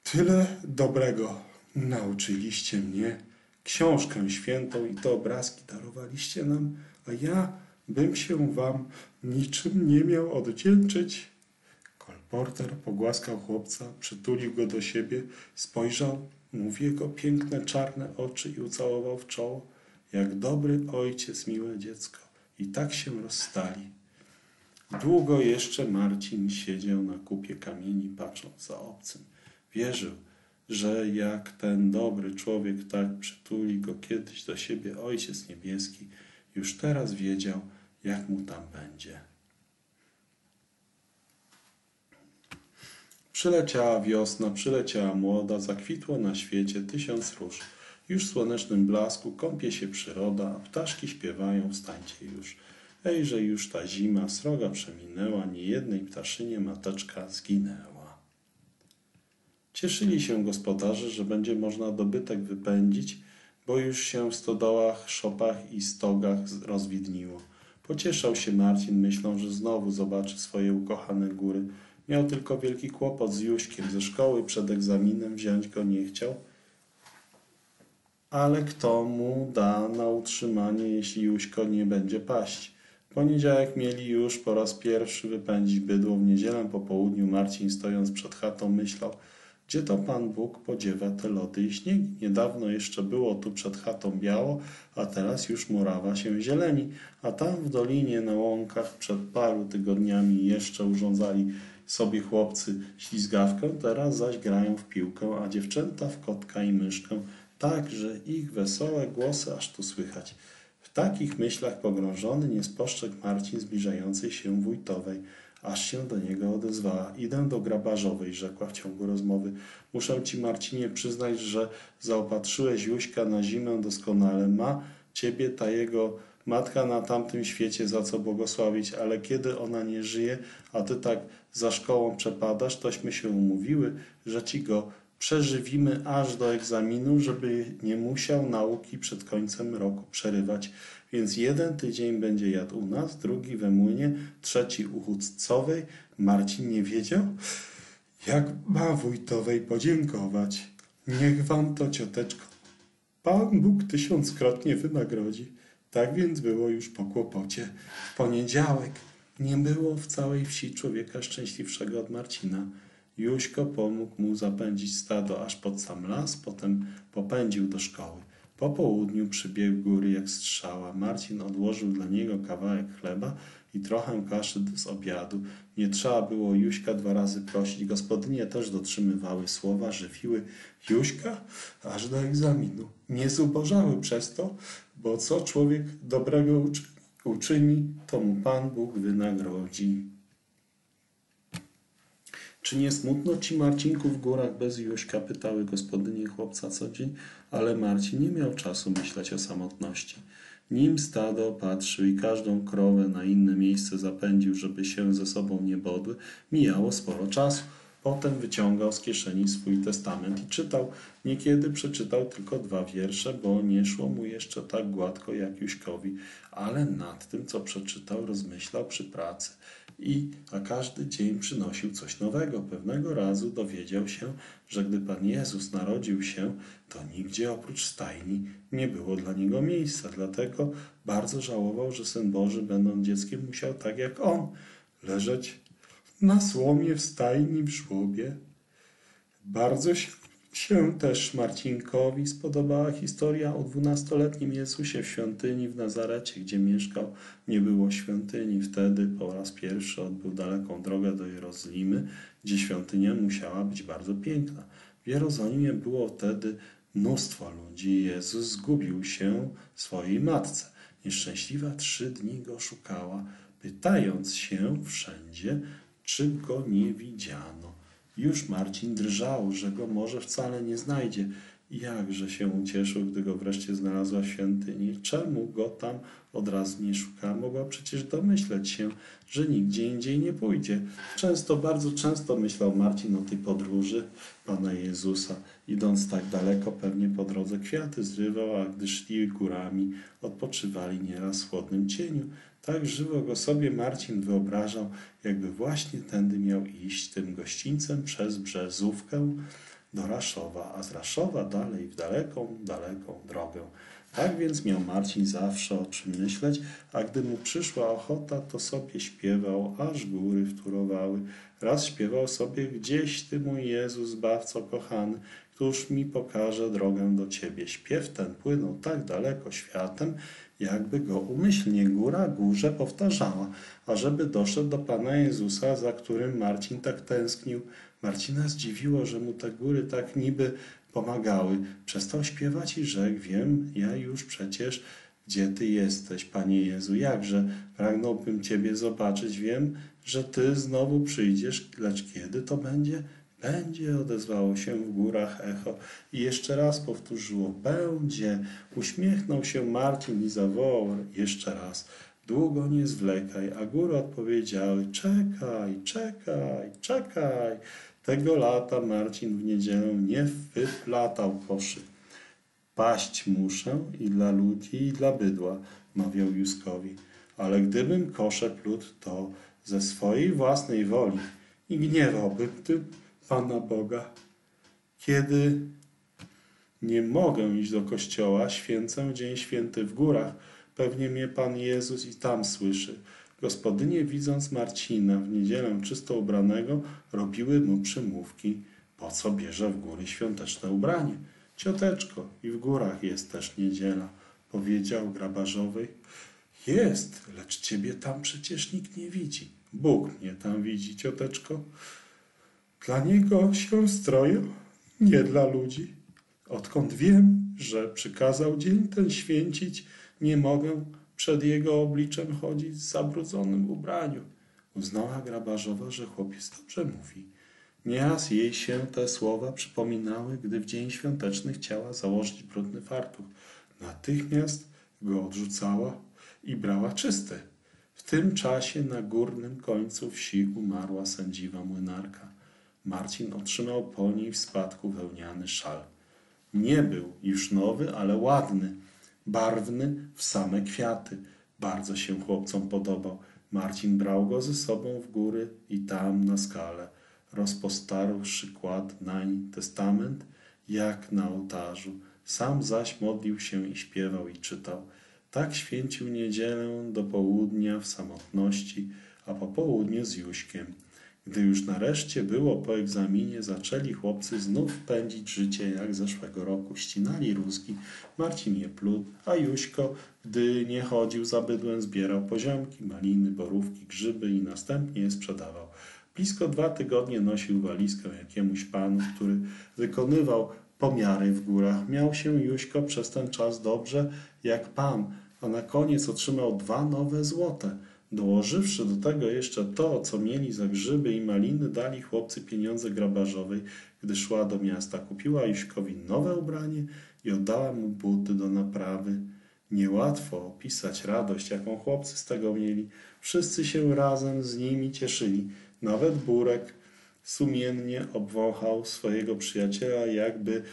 S1: Tyle dobrego nauczyliście mnie, książkę świętą i te obrazki darowaliście nam, a ja bym się wam niczym nie miał odwdzięczyć. Kolporter pogłaskał chłopca, przytulił go do siebie, spojrzał mu w jego piękne czarne oczy i ucałował w czoło, jak dobry ojciec, miłe dziecko. I tak się rozstali. Długo jeszcze Marcin siedział na kupie kamieni, patrząc za obcym. Wierzył, że jak ten dobry człowiek tak przytuli go kiedyś do siebie Ojciec Niebieski, już teraz wiedział, jak mu tam będzie. Przyleciała wiosna, przyleciała młoda, zakwitło na świecie tysiąc róż. Już w słonecznym blasku kąpie się przyroda, a ptaszki śpiewają, wstańcie już. Ejże już ta zima sroga przeminęła, nie jednej ptaszynie mateczka zginęła. Cieszyli się gospodarze, że będzie można dobytek wypędzić, bo już się w stodołach, szopach i stogach rozwidniło. Pocieszał się Marcin myślą, że znowu zobaczy swoje ukochane góry. Miał tylko wielki kłopot z Juśkiem. Ze szkoły przed egzaminem wziąć go nie chciał. Ale kto mu da na utrzymanie, jeśli Juśko nie będzie paść? poniedziałek mieli już po raz pierwszy wypędzić bydło. W niedzielę po południu Marcin stojąc przed chatą myślał, gdzie to Pan Bóg podziewa te lody i śniegi. Niedawno jeszcze było tu przed chatą biało, a teraz już murawa się zieleni, a tam w dolinie na łąkach przed paru tygodniami jeszcze urządzali sobie chłopcy ślizgawkę, teraz zaś grają w piłkę, a dziewczęta w kotka i myszkę, tak, że ich wesołe głosy aż tu słychać. W takich myślach pogrążony nie spostrzegł Marcin zbliżającej się wójtowej, aż się do niego odezwała. Idę do grabarzowej, rzekła w ciągu rozmowy. Muszę ci, Marcinie, przyznać, że zaopatrzyłeś Juśka na zimę doskonale. Ma ciebie ta jego matka na tamtym świecie za co błogosławić, ale kiedy ona nie żyje, a ty tak za szkołą przepadasz, tośmy się umówiły, że ci go przeżywimy aż do egzaminu, żeby nie musiał nauki przed końcem roku przerywać. Więc jeden tydzień będzie jadł u nas, drugi we młynie, trzeci u Chudcowej. Marcin nie wiedział, jak ma wójtowej podziękować. Niech wam to, cioteczko, Pan Bóg tysiąckrotnie wynagrodzi. Tak więc było już po kłopocie. W poniedziałek nie było w całej wsi człowieka szczęśliwszego od Marcina. Jóźko pomógł mu zapędzić stado aż pod sam las, potem popędził do szkoły. Po południu przybiegł góry jak strzała. Marcin odłożył dla niego kawałek chleba i trochę kaszy z obiadu. Nie trzeba było Jóźka dwa razy prosić. Gospodynie też dotrzymywały słowa, żywiły Jóźka aż do egzaminu. Nie zubożały przez to, bo co człowiek dobrego uczyni, to mu Pan Bóg wynagrodzi. Czy nie smutno ci, Marcinku, w górach bez Jóźka? Pytały gospodynie chłopca co dzień, ale Marcin nie miał czasu myśleć o samotności. Nim stado patrzył i każdą krowę na inne miejsce zapędził, żeby się ze sobą nie bodły, mijało sporo czasu. Potem wyciągał z kieszeni swój testament i czytał. Niekiedy przeczytał tylko dwa wiersze, bo nie szło mu jeszcze tak gładko jak Juśkowi, ale nad tym, co przeczytał, rozmyślał przy pracy i a każdy dzień przynosił coś nowego. Pewnego razu dowiedział się, że gdy Pan Jezus narodził się, to nigdzie oprócz stajni nie było dla niego miejsca. Dlatego bardzo żałował, że Syn Boży, będąc dzieckiem, musiał tak jak on leżeć na słomie w stajni w żłobie. Bardzo się, się też Marcinkowi spodobała historia o dwunastoletnim Jezusie w świątyni w Nazarecie, gdzie mieszkał. Nie było świątyni. Wtedy po raz pierwszy odbył daleką drogę do Jerozolimy, gdzie świątynia musiała być bardzo piękna. W Jerozolimie było wtedy mnóstwo ludzi. Jezus zgubił się swojej matce. Nieszczęśliwa trzy dni go szukała, pytając się wszędzie, czy go nie widziano. Już Marcin drżał, że go może wcale nie znajdzie. Jakże się ucieszył, gdy go wreszcie znalazła w świątyni. Czemu go tam od razu nie szuka? Mogła przecież domyśleć się, że nigdzie indziej nie pójdzie. Często, bardzo często myślał Marcin o tej podróży Pana Jezusa. Idąc tak daleko, pewnie po drodze kwiaty zrywał, a gdy szli górami, odpoczywali nieraz w chłodnym cieniu. Tak żywo go sobie Marcin wyobrażał, jakby właśnie tędy miał iść tym gościńcem przez Brzezówkę do Raszowa, a z Raszowa dalej w daleką, daleką drogę. Tak więc miał Marcin zawsze o czym myśleć, a gdy mu przyszła ochota, to sobie śpiewał, aż góry wtórowały. Raz śpiewał sobie, gdzieś Ty mój Jezus, Zbawco kochany, któż mi pokaże drogę do Ciebie. Śpiew ten płynął tak daleko światem, jakby go umyślnie góra górze powtarzała, ażeby doszedł do Pana Jezusa, za którym Marcin tak tęsknił. Marcina zdziwiło, że mu te góry tak niby pomagały. Przestał śpiewać i rzekł, wiem, ja już przecież, gdzie Ty jesteś, Panie Jezu, jakże pragnąłbym Ciebie zobaczyć. Wiem, że Ty znowu przyjdziesz, lecz kiedy to będzie? Będzie, odezwało się w górach echo i jeszcze raz powtórzyło, będzie. Uśmiechnął się Marcin i zawołał jeszcze raz, długo nie zwlekaj, a góry odpowiedziały, czekaj, czekaj, czekaj. Tego lata Marcin w niedzielę nie wyplatał koszy. Paść muszę i dla ludzi, i dla bydła, mawiał Józkowi. Ale gdybym kosze plótł, to ze swojej własnej woli i gniewałbym tym Pana Boga. Kiedy nie mogę iść do kościoła, święcę Dzień Święty w górach. Pewnie mnie Pan Jezus i tam słyszy. Gospodynie, widząc Marcina w niedzielę czysto ubranego, robiły mu przymówki. Po co bierze w góry świąteczne ubranie? Cioteczko, i w górach jest też niedziela, powiedział grabarzowej. Jest, lecz ciebie tam przecież nikt nie widzi. Bóg mnie tam widzi, cioteczko. Dla niego się stroję, nie dla ludzi. Odkąd wiem, że przykazał dzień ten święcić, nie mogę przed jego obliczem chodzić w zabrudzonym ubraniu. Uznała grabarzowa, że chłopiec dobrze mówi. Nieraz jej się te słowa przypominały, gdy w dzień świąteczny chciała założyć brudny fartuch. Natychmiast go odrzucała i brała czysty. W tym czasie na górnym końcu wsi umarła sędziwa młynarka. Marcin otrzymał po niej w spadku wełniany szal. Nie był już nowy, ale ładny, barwny w same kwiaty. Bardzo się chłopcom podobał. Marcin brał go ze sobą w góry i tam na skale. Rozpostarłszy kład nań testament, jak na ołtarzu. Sam zaś modlił się i śpiewał i czytał. Tak święcił niedzielę do południa w samotności, a po południu z Juśkiem. Gdy już nareszcie było po egzaminie, zaczęli chłopcy znów pędzić życie jak zeszłego roku. Ścinali rózgi, Marcin je plód, a Juśko, gdy nie chodził za bydłem, zbierał poziomki, maliny, borówki, grzyby i następnie je sprzedawał. Blisko dwa tygodnie nosił walizkę jakiemuś panu, który wykonywał pomiary w górach. Miał się Juśko przez ten czas dobrze jak pan, a na koniec otrzymał dwa nowe złote. Dołożywszy do tego jeszcze to, co mieli za grzyby i maliny, dali chłopcy pieniądze grabarzowej, gdy szła do miasta. Kupiła Juśkowi nowe ubranie i oddała mu buty do naprawy. Niełatwo opisać radość, jaką chłopcy z tego mieli. Wszyscy się razem z nimi cieszyli. Nawet Burek sumiennie obwąchał swojego przyjaciela, jakby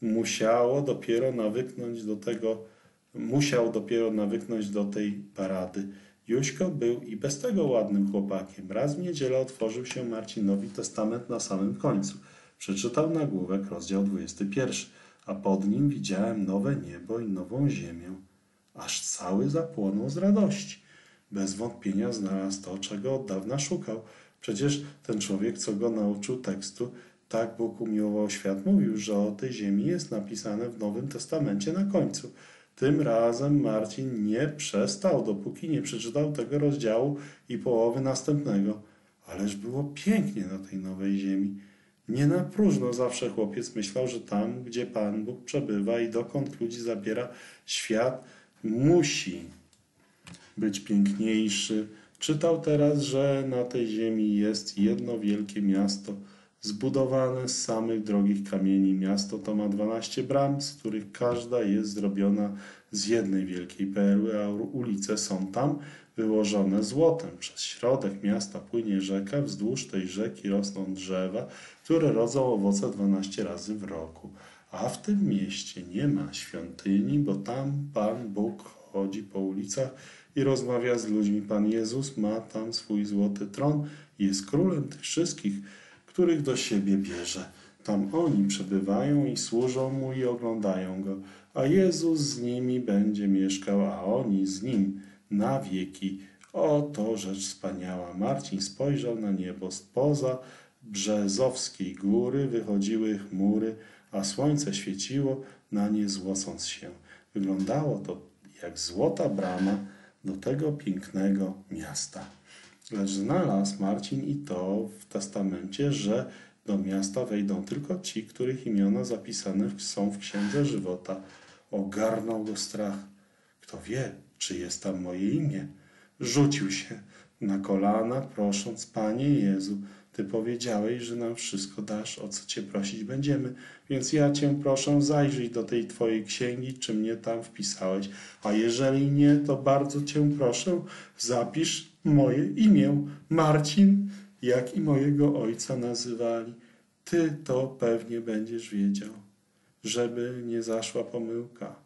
S1: musiało dopiero nawyknąć do tego, musiał dopiero nawyknąć do tej parady. Juśko był i bez tego ładnym chłopakiem. Raz w niedzielę otworzył się Marcinowi testament na samym końcu. Przeczytał nagłówek, rozdział 21, a pod nim widziałem nowe niebo i nową ziemię. Aż cały zapłonął z radości. Bez wątpienia znalazł to, czego od dawna szukał. Przecież ten człowiek, co go nauczył tekstu, tak Bóg umiłował świat, mówił, że o tej ziemi jest napisane w Nowym Testamencie na końcu. Tym razem Marcin nie przestał, dopóki nie przeczytał tego rozdziału i połowy następnego. Ależ było pięknie na tej nowej ziemi. Nie na próżno zawsze chłopiec myślał, że tam, gdzie Pan Bóg przebywa i dokąd ludzi zabiera, świat musi być piękniejszy. Czytał teraz, że na tej ziemi jest jedno wielkie miasto, zbudowane z samych drogich kamieni. Miasto to ma 12 bram, z których każda jest zrobiona z jednej wielkiej perły, a ulice są tam wyłożone złotem. Przez środek miasta płynie rzeka, wzdłuż tej rzeki rosną drzewa, które rodzą owoce 12 razy w roku. A w tym mieście nie ma świątyni, bo tam Pan Bóg chodzi po ulicach i rozmawia z ludźmi. Pan Jezus ma tam swój złoty tron i jest królem tych wszystkich, których do siebie bierze. Tam oni przebywają i służą Mu i oglądają Go, a Jezus z nimi będzie mieszkał, a oni z Nim na wieki. Oto rzecz wspaniała. Marcin spojrzał na niebo. Spoza Brzezowskiej góry wychodziły chmury, a słońce świeciło na nie złocąc się. Wyglądało to jak złota brama do tego pięknego miasta. Lecz znalazł Marcin i to w testamencie, że do miasta wejdą tylko ci, których imiona zapisane są w Księdze Żywota. Ogarnął go strach. Kto wie, czy jest tam moje imię? Rzucił się na kolana, prosząc, Panie Jezu, Ty powiedziałeś, że nam wszystko dasz, o co Cię prosić będziemy, więc ja Cię proszę, zajrzyj do tej Twojej księgi, czy mnie tam wpisałeś, a jeżeli nie, to bardzo Cię proszę, zapisz moje imię, Marcin, jak i mojego ojca nazywali. Ty to pewnie będziesz wiedział, żeby nie zaszła pomyłka.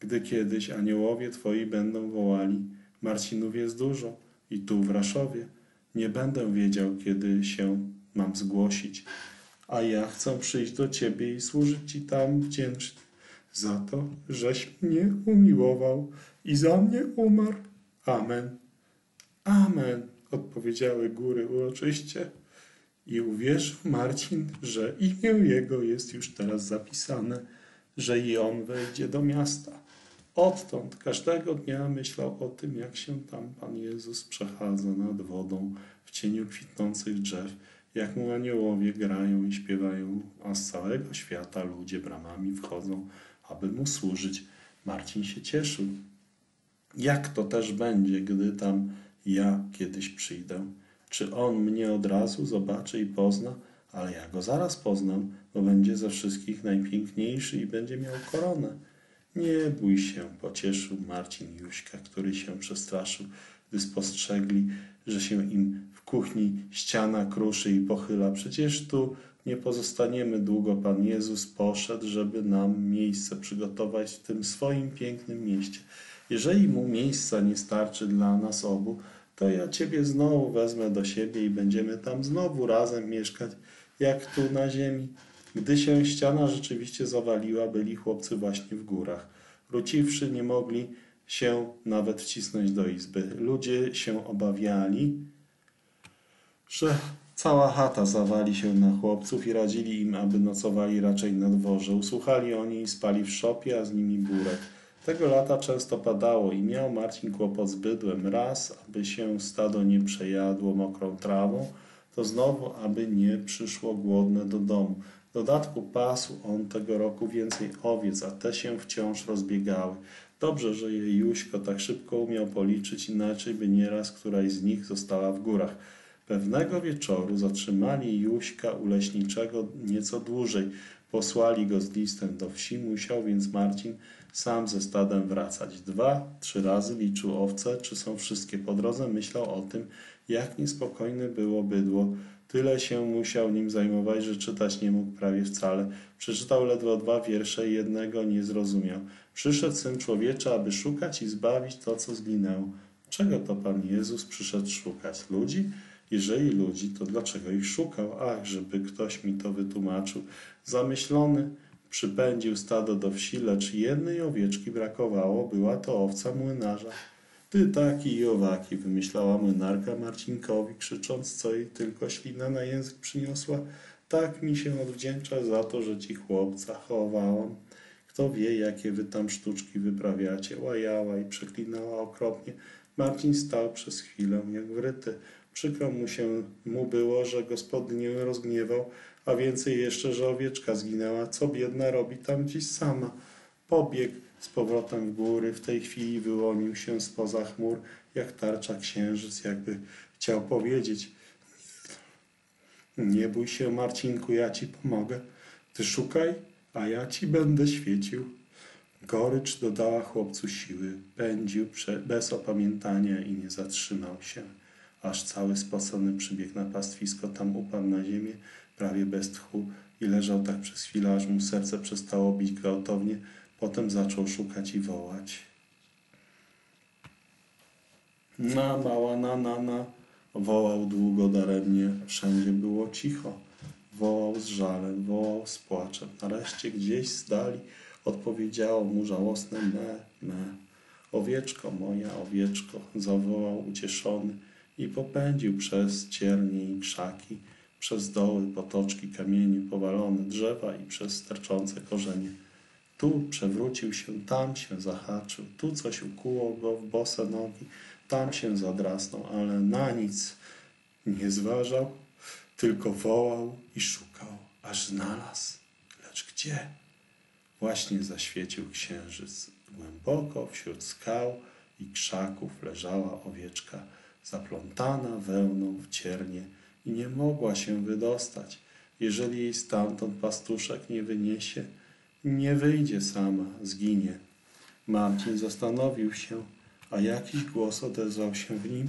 S1: Gdy kiedyś aniołowie Twoi będą wołali, Marcinów jest dużo i tu w Raszowie, nie będę wiedział, kiedy się mam zgłosić, a ja chcę przyjść do Ciebie i służyć Ci tam wdzięcznie za to, żeś mnie umiłował i za mnie umarł. Amen. Amen, odpowiedziały góry uroczyście. I uwierzył Marcin, że imię jego jest już teraz zapisane, że i on wejdzie do miasta. Odtąd każdego dnia myślał o tym, jak się tam Pan Jezus przechadza nad wodą w cieniu kwitnących drzew, jak mu aniołowie grają i śpiewają, a z całego świata ludzie bramami wchodzą, aby mu służyć. Marcin się cieszył. Jak to też będzie, gdy tam ja kiedyś przyjdę? Czy on mnie od razu zobaczy i pozna? Ale ja go zaraz poznam, bo będzie ze wszystkich najpiękniejszy i będzie miał koronę. Nie bój się, pocieszył Marcin Juśka, który się przestraszył, gdy spostrzegli, że się im w kuchni ściana kruszy i pochyla. Przecież tu nie pozostaniemy długo. Pan Jezus poszedł, żeby nam miejsce przygotować w tym swoim pięknym mieście. Jeżeli mu miejsca nie starczy dla nas obu, to ja ciebie znowu wezmę do siebie i będziemy tam znowu razem mieszkać, jak tu na ziemi. Gdy się ściana rzeczywiście zawaliła, byli chłopcy właśnie w górach. Wróciwszy, nie mogli się nawet wcisnąć do izby. Ludzie się obawiali, że cała chata zawali się na chłopców i radzili im, aby nocowali raczej na dworze. Usłuchali oni i spali w szopie, a z nimi burek. Tego lata często padało i miał Marcin kłopot z bydłem. Raz, aby się stado nie przejadło mokrą trawą, to znowu, aby nie przyszło głodne do domu. Dodatku pasł on tego roku więcej owiec, a te się wciąż rozbiegały. Dobrze, że je Juśko tak szybko umiał policzyć, inaczej by nieraz któraś z nich została w górach. Pewnego wieczoru zatrzymali Juśka u leśniczego nieco dłużej. Posłali go z listem do wsi, musiał więc Marcin sam ze stadem wracać. Dwa, trzy razy liczył owce, czy są wszystkie po drodze, myślał o tym, jak niespokojne było bydło. Tyle się musiał nim zajmować, że czytać nie mógł prawie wcale. Przeczytał ledwo dwa wiersze i jednego nie zrozumiał. Przyszedł Syn Człowieczy, aby szukać i zbawić to, co zginęło. Czego to Pan Jezus przyszedł szukać? Ludzi? Jeżeli ludzi, to dlaczego ich szukał? Ach, żeby ktoś mi to wytłumaczył. Zamyślony przypędził stado do wsi, lecz jednej owieczki brakowało, była to owca młynarza. Ty taki i owaki, wymyślała młynarka Marcinkowi, krzycząc, co jej tylko ślina na język przyniosła. Tak mi się odwdzięcza za to, że ci chłopca chowałam. Kto wie, jakie wy tam sztuczki wyprawiacie. Łajała i przeklinała okropnie. Marcin stał przez chwilę jak wryty. Przykro mu się mu było, że gospodynię rozgniewał, a więcej jeszcze, że owieczka zginęła. Co biedna robi tam dziś sama? Pobiegł z powrotem w góry. W tej chwili wyłonił się spoza chmur, jak tarcza księżyc, jakby chciał powiedzieć. Nie bój się, Marcinku, ja ci pomogę. Ty szukaj, a ja ci będę świecił. Gorycz dodała chłopcu siły. Pędził bez opamiętania i nie zatrzymał się. Aż cały spocony przybiegł na pastwisko, tam upadł na ziemię, prawie bez tchu i leżał tak przez chwilę, aż mu serce przestało bić gwałtownie. Potem zaczął szukać i wołać. Na, mała, na, na, na. Wołał długo daremnie. Wszędzie było cicho. Wołał z żalem, wołał z płaczem. Nareszcie gdzieś z dali odpowiedziało mu żałosne me, me. Owieczko moja, owieczko, zawołał ucieszony i popędził przez ciernie i krzaki, przez doły, potoczki, kamienie, powalone drzewa i przez sterczące korzenie. Tu przewrócił się, tam się zahaczył, tu coś ukuło go w bose nogi, tam się zadrasnął, ale na nic nie zważał, tylko wołał i szukał, aż znalazł. Lecz gdzie? Właśnie zaświecił księżyc. Głęboko wśród skał i krzaków leżała owieczka, zaplątana wełną w ciernie i nie mogła się wydostać. Jeżeli jej stamtąd pastuszek nie wyniesie, nie wyjdzie sama, zginie. Marcin zastanowił się, a jakiś głos odezwał się w nim.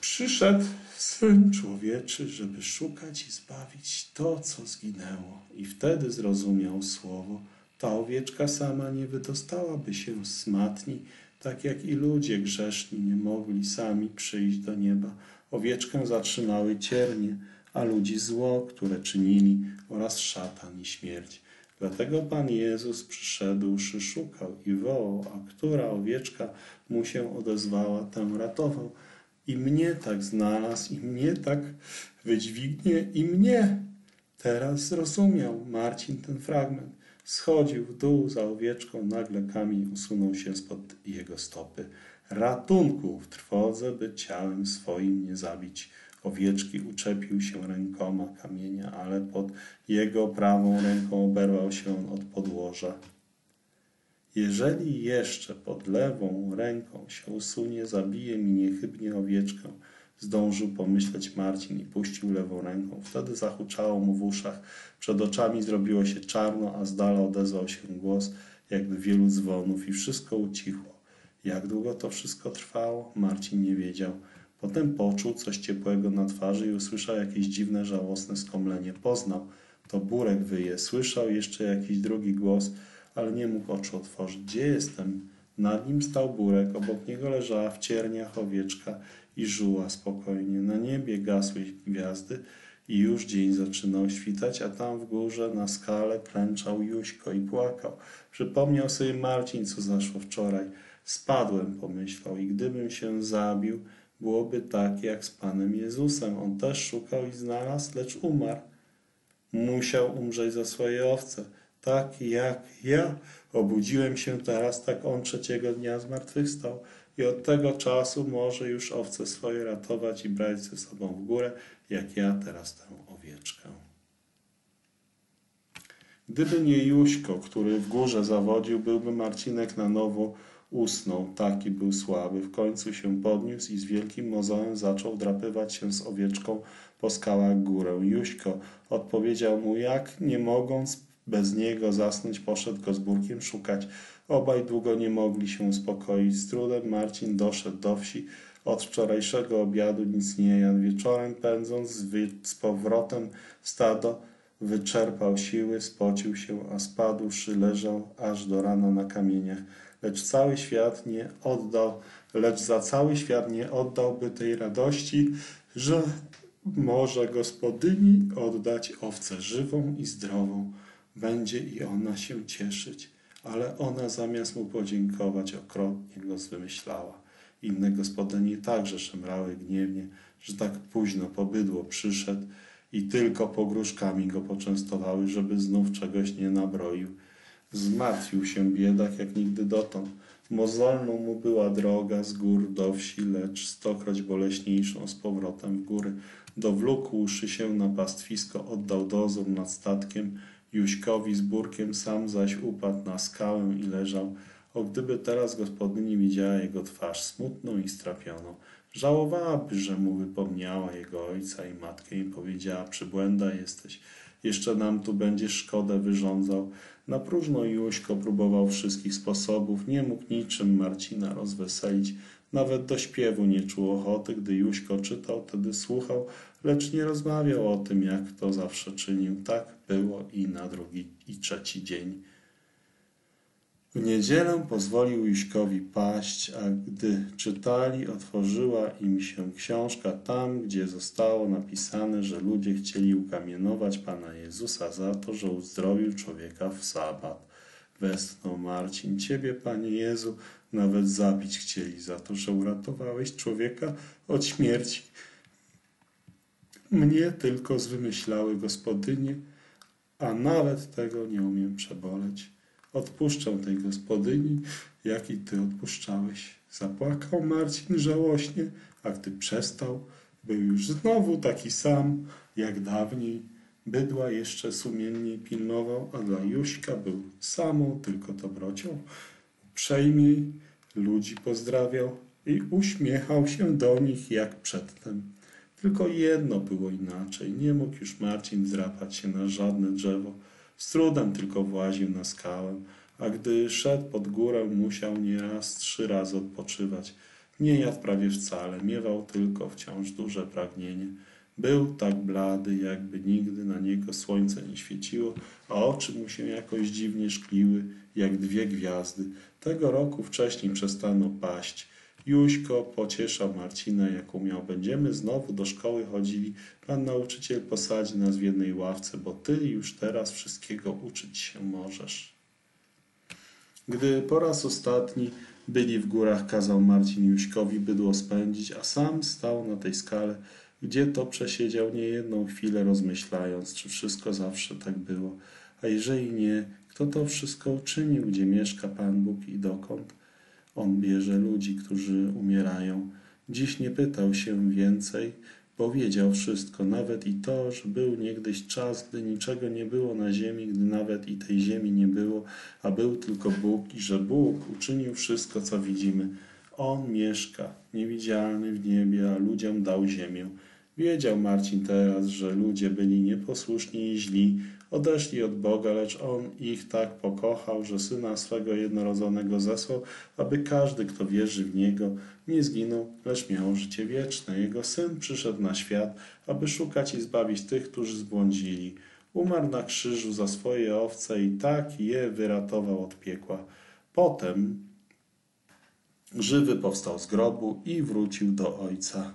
S1: Przyszedł Syn Człowieczy, żeby szukać i zbawić to, co zginęło. I wtedy zrozumiał słowo. Ta owieczka sama nie wydostałaby się z matni, tak jak i ludzie grzeszni nie mogli sami przyjść do nieba. Owieczkę zatrzymały ciernie, a ludzi zło, które czynili, oraz szatan i śmierć. Dlatego Pan Jezus przyszedłszy szukał i wołał, a która owieczka mu się odezwała, tę ratował. I mnie tak znalazł, i mnie tak wydźwignie, i mnie. Teraz zrozumiał Marcin ten fragment. Schodził w dół za owieczką, nagle kamień usunął się spod jego stopy. Ratunku w trwodze, by ciałem swoim nie zabić. Owieczki uczepił się rękoma kamienia, ale pod jego prawą ręką oberwał się on od podłoża. Jeżeli jeszcze pod lewą ręką się usunie, zabije mi niechybnie owieczkę, zdążył pomyśleć Marcin i puścił lewą ręką. Wtedy zahuczało mu w uszach, przed oczami zrobiło się czarno, a z dala odezwał się głos, jakby wielu dzwonów i wszystko ucichło. Jak długo to wszystko trwało, Marcin nie wiedział. Potem poczuł coś ciepłego na twarzy i usłyszał jakieś dziwne, żałosne skomlenie. Poznał. To burek wyje. Słyszał jeszcze jakiś drugi głos, ale nie mógł oczu otworzyć. Gdzie jestem? Nad nim stał burek, obok niego leżała w cierniach owieczka i żuła spokojnie. Na niebie gasły gwiazdy i już dzień zaczynał świtać, a tam w górze na skale klęczał Juśko i płakał. Przypomniał sobie Marcin, co zaszło wczoraj. Spadłem, pomyślał, i gdybym się zabił, byłoby tak jak z Panem Jezusem. On też szukał i znalazł, lecz umarł. Musiał umrzeć za swoje owce. Tak jak ja obudziłem się teraz, tak on trzeciego dnia zmartwychwstał. I od tego czasu może już owce swoje ratować i brać ze sobą w górę, jak ja teraz tę owieczkę. Gdyby nie Juśko, który w górze zawodził, byłby Marcinek na nowo usnął. Taki był słaby. W końcu się podniósł i z wielkim mozołem zaczął drapywać się z owieczką po skałach górę. Juśko odpowiedział mu, jak nie mogąc bez niego zasnąć, poszedł go z burkiem szukać. Obaj długo nie mogli się uspokoić. Z trudem Marcin doszedł do wsi. Od wczorajszego obiadu nic nie jadł. Wieczorem pędząc z, powrotem stado, wyczerpał siły, spocił się, a spadłszy leżał aż do rana na kamieniach. Lecz cały świat nie oddał, lecz za cały świat nie oddałby tej radości, że może gospodyni oddać owcę żywą i zdrową. Będzie i ona się cieszyć, ale ona zamiast mu podziękować okrotnie go zwymyślała. Inne gospodynie także szemrały gniewnie, że tak późno po bydło przyszedł i tylko pogróżkami go poczęstowały, żeby znów czegoś nie nabroił. Zmartwił się biedak jak nigdy dotąd. Mozolną mu była droga z gór do wsi, lecz stokroć boleśniejszą z powrotem w góry. Dowlókłszy się na pastwisko, oddał dozór nad statkiem, Juśkowi z burkiem, sam zaś upadł na skałę i leżał. O gdyby teraz gospodyni widziała jego twarz smutną i strapioną, żałowałaby, że mu wypomniała jego ojca i matkę i powiedziała, przybłęda jesteś, jeszcze nam tu będziesz szkodę wyrządzał. Na próżno Juśko próbował wszystkich sposobów, nie mógł niczym Marcina rozweselić, nawet do śpiewu nie czuł ochoty, gdy Juśko czytał, wtedy słuchał, lecz nie rozmawiał o tym, jak to zawsze czynił. Tak było i na drugi i trzeci dzień. W niedzielę pozwolił Juśkowi paść, a gdy czytali, otworzyła im się książka tam, gdzie zostało napisane, że ludzie chcieli ukamienować Pana Jezusa za to, że uzdrowił człowieka w sabat. Westchnął Marcin, Ciebie, Panie Jezu, nawet zabić chcieli za to, że uratowałeś człowieka od śmierci. Mnie tylko zwymyślały gospodynie, a nawet tego nie umiem przeboleć. Odpuszczę tej gospodyni, jak i ty odpuszczałeś. Zapłakał Marcin żałośnie, a gdy przestał, był już znowu taki sam, jak dawniej. Bydła jeszcze sumiennie pilnował, a dla Juśka był samą tylko dobrocią. Uprzejmiej ludzi pozdrawiał i uśmiechał się do nich jak przedtem. Tylko jedno było inaczej. Nie mógł już Marcin zrapać się na żadne drzewo. Z trudem tylko właził na skałę, a gdy szedł pod górę, musiał nieraz trzy razy odpoczywać. Nie jadł prawie wcale, miewał tylko wciąż duże pragnienie. Był tak blady, jakby nigdy na niego słońce nie świeciło, a oczy mu się jakoś dziwnie szkliły, jak dwie gwiazdy. Tego roku wcześniej przestano paść. Juśko pocieszał Marcina, jak umiał. Będziemy znowu do szkoły chodzili. Pan nauczyciel posadzi nas w jednej ławce, bo ty już teraz wszystkiego uczyć się możesz. Gdy po raz ostatni byli w górach, kazał Marcin Juśkowi bydło spędzić, a sam stał na tej skale, gdzie to przesiedział niejedną chwilę, rozmyślając, czy wszystko zawsze tak było. A jeżeli nie, kto to wszystko uczynił, gdzie mieszka Pan Bóg i dokąd? On bierze ludzi, którzy umierają. Dziś nie pytał się więcej, bo wiedział wszystko, nawet i to, że był niegdyś czas, gdy niczego nie było na ziemi, gdy nawet i tej ziemi nie było, a był tylko Bóg i że Bóg uczynił wszystko, co widzimy. On mieszka, niewidzialny w niebie, a ludziom dał ziemię. Wiedział Marcin teraz, że ludzie byli nieposłuszni i źli, odeszli od Boga, lecz On ich tak pokochał, że Syna swego jednorodzonego zesłał, aby każdy, kto wierzy w Niego, nie zginął, lecz miał życie wieczne. Jego Syn przyszedł na świat, aby szukać i zbawić tych, którzy zbłądzili. Umarł na krzyżu za swoje owce i tak je wyratował od piekła. Potem żywy powstał z grobu i wrócił do Ojca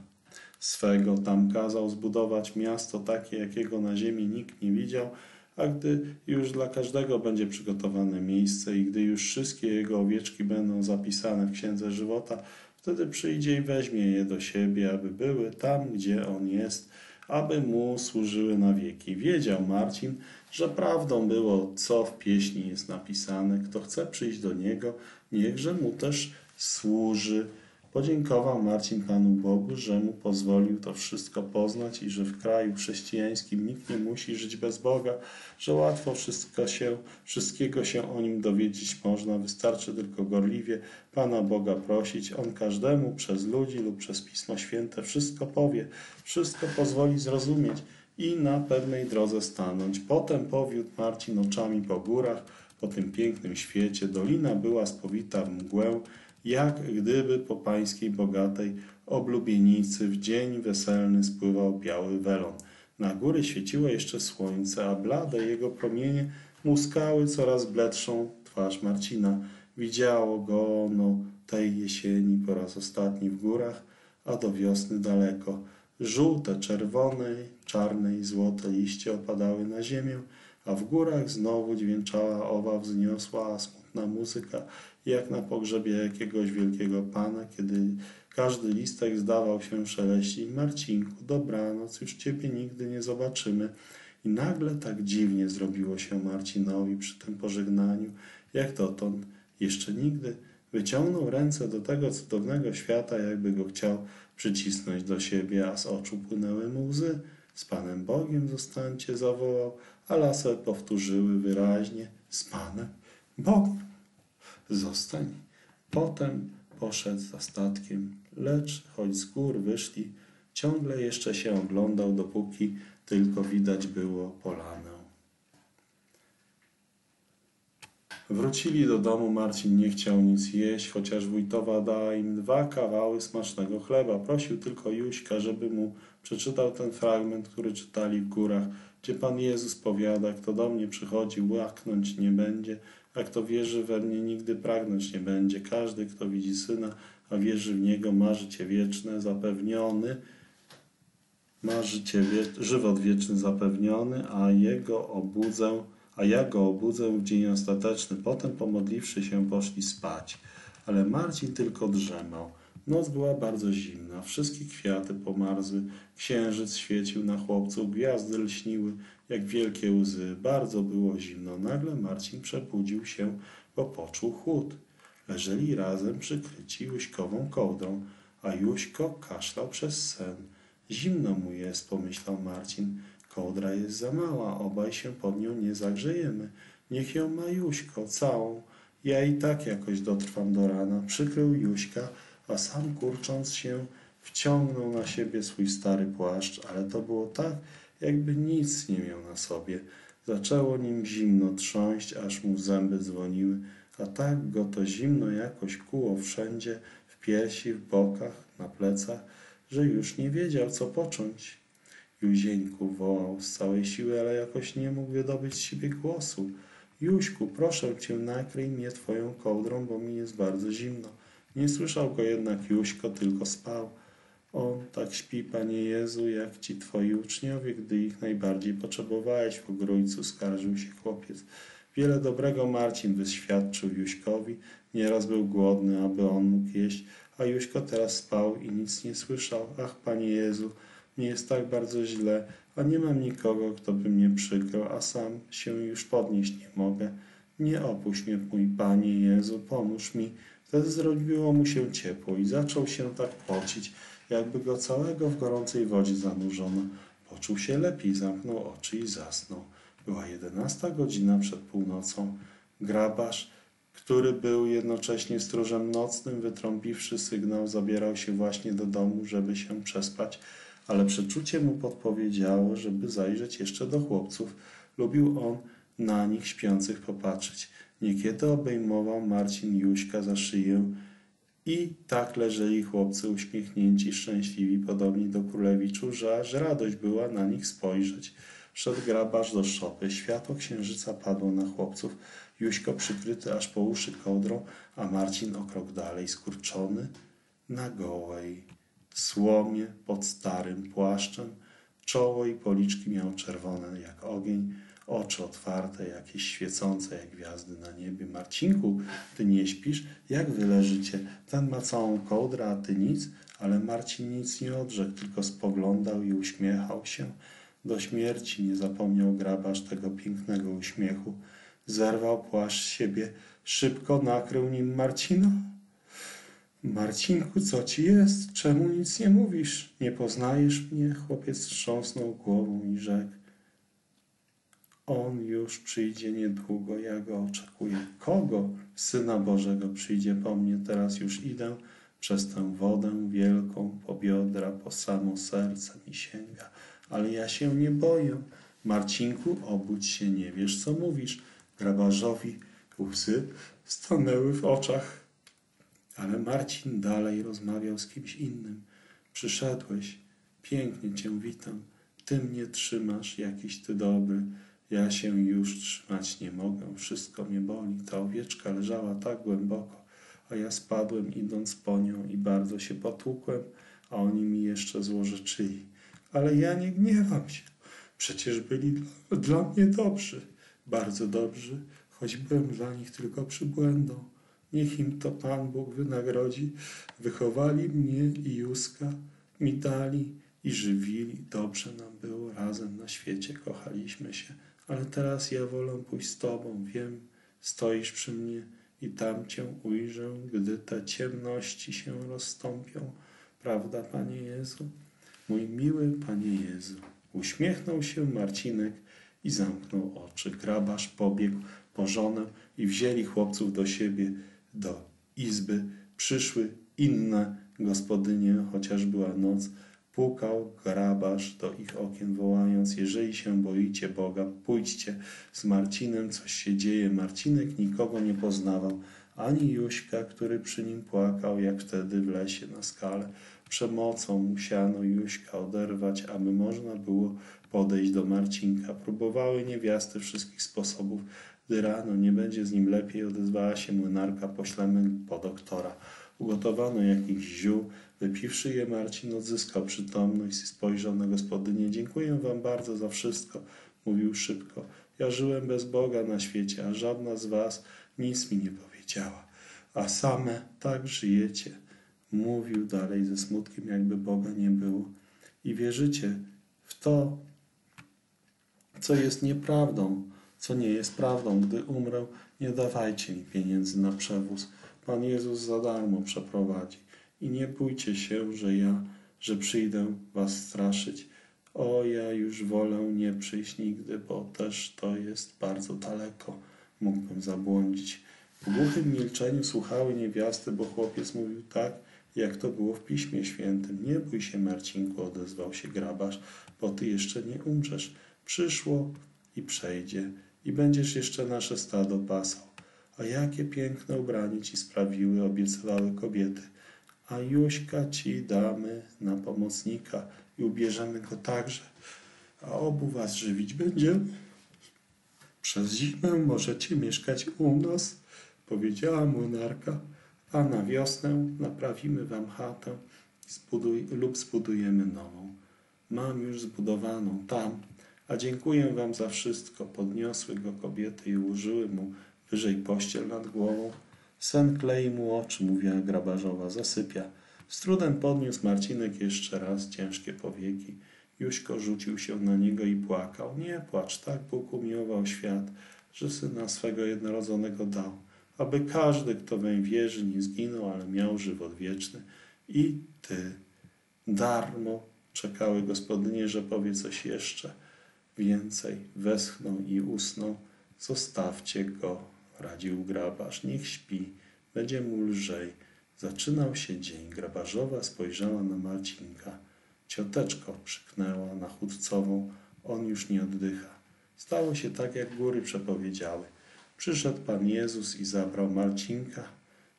S1: swego. Tam kazał zbudować miasto takie, jakiego na ziemi nikt nie widział, a gdy już dla każdego będzie przygotowane miejsce i gdy już wszystkie jego owieczki będą zapisane w Księdze Żywota, Wtedy przyjdzie i weźmie je do siebie, aby były tam, gdzie on jest, aby mu służyły na wieki. Wiedział Marcin, że prawdą było, co w pieśni jest napisane. Kto chce przyjść do niego, niechże mu też służy. Podziękował Marcin Panu Bogu, że mu pozwolił to wszystko poznać i że w kraju chrześcijańskim nikt nie musi żyć bez Boga, że łatwo wszystko się, wszystkiego się o nim dowiedzieć można, wystarczy tylko gorliwie Pana Boga prosić. On każdemu przez ludzi lub przez Pismo Święte wszystko powie, wszystko pozwoli zrozumieć i na pewnej drodze stanąć. Potem powiódł Marcin oczami po górach, po tym pięknym świecie. Dolina była spowita w mgłę, jak gdyby po pańskiej bogatej oblubienicy w dzień weselny spływał biały welon. Na góry świeciło jeszcze słońce, a blade jego promienie muskały coraz bledszą twarz Marcina. Widziało go ono tej jesieni po raz ostatni w górach, a do wiosny daleko. Żółte, czerwone, czarne i złote liście opadały na ziemię, a w górach znowu dźwięczała owa wzniosła, smutna muzyka, jak na pogrzebie jakiegoś wielkiego pana, kiedy każdy listek zdawał się szeleścić. Marcinku, dobranoc, już ciebie nigdy nie zobaczymy. I nagle tak dziwnie zrobiło się Marcinowi przy tym pożegnaniu, jak dotąd jeszcze nigdy. Wyciągnął ręce do tego cudownego świata, jakby go chciał przycisnąć do siebie, a z oczu płynęły mu łzy. Z Panem Bogiem zostańcie, zawołał, a lasy powtórzyły wyraźnie, z Panem Bogiem zostań. Potem poszedł za statkiem, lecz choć z gór wyszli, ciągle jeszcze się oglądał, dopóki tylko widać było polanę. Wrócili do domu, Marcin nie chciał nic jeść, chociaż wójtowa dała im dwa kawały smacznego chleba. Prosił tylko Juśka, żeby mu przeczytał ten fragment, który czytali w górach, gdzie Pan Jezus powiada, kto do mnie przychodzi, łaknąć nie będzie, a kto wierzy we mnie, nigdy pragnąć nie będzie. Każdy, kto widzi Syna, a wierzy w Niego, ma życie wieczne, zapewniony, ma życie wie, żywot wieczny zapewniony, a Jego obudzę, a ja Go obudzę w dzień ostateczny. Potem, pomodliwszy się, poszli spać. Ale Marcin tylko drzemał. Noc była bardzo zimna, wszystkie kwiaty pomarzły, księżyc świecił na chłopców, gwiazdy lśniły jak wielkie łzy. Bardzo było zimno. Nagle Marcin przebudził się, bo poczuł chłód. Leżeli razem przykryci Juśkową kołdrą, a Juśko kaszlał przez sen. Zimno mu jest, pomyślał Marcin. Kołdra jest za mała, obaj się pod nią nie zagrzejemy. Niech ją ma Juśko całą. Ja i tak jakoś dotrwam do rana. Przykrył Juśka, a sam kurcząc się wciągnął na siebie swój stary płaszcz, ale to było tak, jakby nic nie miał na sobie. Zaczęło nim zimno trząść, aż mu zęby dzwoniły, a tak go to zimno jakoś kuło wszędzie, w piersi, w bokach, na plecach, że już nie wiedział, co począć. Józieńku wołał z całej siły, ale jakoś nie mógł wydobyć z siebie głosu. Jóźku, proszę cię, nakryj mnie twoją kołdrą, bo mi jest bardzo zimno. Nie słyszał go jednak Jóźko, tylko spał. On tak śpi, Panie Jezu, jak ci twoi uczniowie, gdy ich najbardziej potrzebowałeś w ogrójcu, skarżył się chłopiec. Wiele dobrego Marcin wyświadczył Juśkowi. Nieraz był głodny, aby on mógł jeść, a Juśko teraz spał i nic nie słyszał. Ach, Panie Jezu, mnie jest tak bardzo źle, a nie mam nikogo, kto by mnie przykrył, a sam się już podnieść nie mogę. Nie opuść mnie, mój Panie Jezu, pomóż mi. Wtedy zrobiło mu się ciepło i zaczął się tak pocić, jakby go całego w gorącej wodzie zanurzono. Poczuł się lepiej, zamknął oczy i zasnął. Była jedenasta godzina przed północą. Grabarz, który był jednocześnie stróżem nocnym, wytrąbiwszy sygnał, zabierał się właśnie do domu, żeby się przespać, ale przeczucie mu podpowiedziało, żeby zajrzeć jeszcze do chłopców. Lubił on na nich śpiących popatrzeć. Niekiedy obejmował Marcin Juśka za szyję i tak leżeli chłopcy uśmiechnięci, szczęśliwi, podobni do królewiczu, że aż radość była na nich spojrzeć. Szedł grabarz do szopy. Światło księżyca padło na chłopców. Juśko przykryty aż po uszy kołdrą, a Marcin o krok dalej, skurczony, na gołej słomie pod starym płaszczem. Czoło i policzki miał czerwone jak ogień. Oczy otwarte, jakieś świecące jak gwiazdy na niebie. Marcinku, ty nie śpisz? Jak wy leżycie? Ten ma całą kołdrę, a ty nic? Ale Marcin nic nie odrzekł, tylko spoglądał i uśmiechał się. Do śmierci nie zapomniał grabarz tego pięknego uśmiechu. Zerwał płaszcz siebie, szybko nakrył nim Marcina. Marcinku, co ci jest? Czemu nic nie mówisz? Nie poznajesz mnie? Chłopiec trząsnął głową i rzekł. On już przyjdzie niedługo, ja go oczekuję. Kogo? Syna Bożego przyjdzie po mnie, teraz już idę przez tę wodę wielką, po biodra, po samo serce mi sięga. Ale ja się nie boję. Marcinku, obudź się, nie wiesz co mówisz. Grabarzowi łzy stanęły w oczach. Ale Marcin dalej rozmawiał z kimś innym. Przyszedłeś, pięknie cię witam. Ty mnie trzymasz, jakiś ty dobry. Ja się już trzymać nie mogę, wszystko mnie boli. Ta owieczka leżała tak głęboko, a ja spadłem idąc po nią i bardzo się potłukłem, a oni mi jeszcze złorzeczyli. Ale ja nie gniewam się. Przecież byli dla, dla mnie dobrzy, bardzo dobrzy, choć byłem dla nich tylko przybłędą. Niech im to Pan Bóg wynagrodzi. Wychowali mnie i Józka, mi dali i żywili. Dobrze nam było razem na świecie, kochaliśmy się. Ale teraz ja wolę pójść z Tobą. Wiem, stoisz przy mnie i tam Cię ujrzę, gdy te ciemności się rozstąpią. Prawda, Panie Jezu? Mój miły Panie Jezu. Uśmiechnął się Marcinek i zamknął oczy. Grabarz pobiegł po żonę i wzięli chłopców do siebie, do izby. Przyszły inne gospodynie, chociaż była noc. Pukał grabarz do ich okien, wołając: Jeżeli się boicie Boga, pójdźcie z Marcinem, coś się dzieje. Marcinek nikogo nie poznawał, ani Juśka, który przy nim płakał, jak wtedy w lesie na skale. Przemocą musiano Juśka oderwać, aby można było podejść do Marcinka. Próbowały niewiasty wszystkich sposobów. Gdy rano nie będzie z nim lepiej, odezwała się młynarka, poślemy po doktora. Ugotowano jakichś ziół. Wypiwszy je, Marcin odzyskał przytomność i spojrzał na gospodynię. Dziękuję wam bardzo za wszystko, mówił szybko. Ja żyłem bez Boga na świecie, a żadna z was nic mi nie powiedziała. A same tak żyjecie, mówił dalej ze smutkiem, jakby Boga nie było. I wierzycie w to, co jest nieprawdą, co nie jest prawdą. Gdy umrę, nie dawajcie mi pieniędzy na przewóz. Pan Jezus za darmo przeprowadzi. I nie bójcie się, że ja, że przyjdę was straszyć. O, ja już wolę nie przyjść nigdy, bo też to jest bardzo daleko. Mógłbym zabłądzić. W głuchym milczeniu słuchały niewiasty, bo chłopiec mówił tak, jak to było w Piśmie Świętym. Nie bój się, Marcinku, odezwał się grabarz, bo ty jeszcze nie umrzesz. Przyszło i przejdzie i będziesz jeszcze nasze stado pasał. A jakie piękne ubranie ci sprawiły, obiecywały kobiety. A Juśka ci damy na pomocnika i ubierzemy go także. A obu was żywić będziemy. Przez zimę możecie mieszkać u nas, powiedziała młynarka, a na wiosnę naprawimy wam chatę zbuduj, lub zbudujemy nową. Mam już zbudowaną tam, a dziękuję wam za wszystko. Podniosły go kobiety i ułożyły mu wyżej pościel nad głową. Sen klei mu oczy, mówiła grabarzowa, zasypia. Z trudem podniósł Marcinek jeszcze raz ciężkie powieki. Juśko rzucił się na niego i płakał. Nie płacz, tak Bóg umiłował świat, że syna swego jednorodzonego dał, aby każdy, kto weń wierzy, nie zginął, ale miał żywot wieczny. I ty, darmo, czekały gospodynie, że powie coś jeszcze więcej. Westchnął i usnął. Zostawcie go, radził grabarz. Niech śpi, będzie mu lżej. Zaczynał się dzień. Grabarzowa spojrzała na Marcinka. Cioteczko krzyknęła na chudcową. On już nie oddycha. Stało się tak, jak góry przepowiedziały. Przyszedł Pan Jezus i zabrał Marcinka.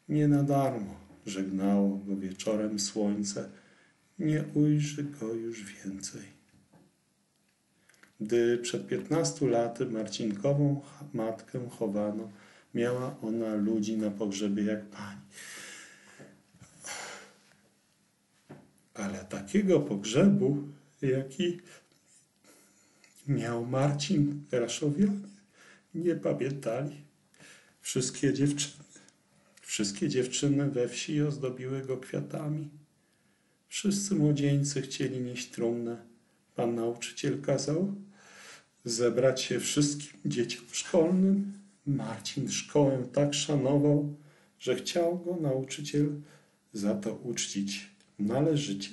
S1: Nie na darmo. Żegnało go wieczorem słońce. Nie ujrzy go już więcej. Gdy przed piętnastu laty Marcinkową matkę chowano, miała ona ludzi na pogrzebie jak pani. Ale takiego pogrzebu, jaki miał Marcin Raszowianie. Nie pamiętali. Wszystkie dziewczyny, wszystkie dziewczyny we wsi ozdobiły go kwiatami. Wszyscy młodzieńcy chcieli nieść trumnę. Pan nauczyciel kazał zebrać się wszystkim dzieciom szkolnym. Marcin szkołę tak szanował, że chciał go nauczyciel za to uczcić należycie.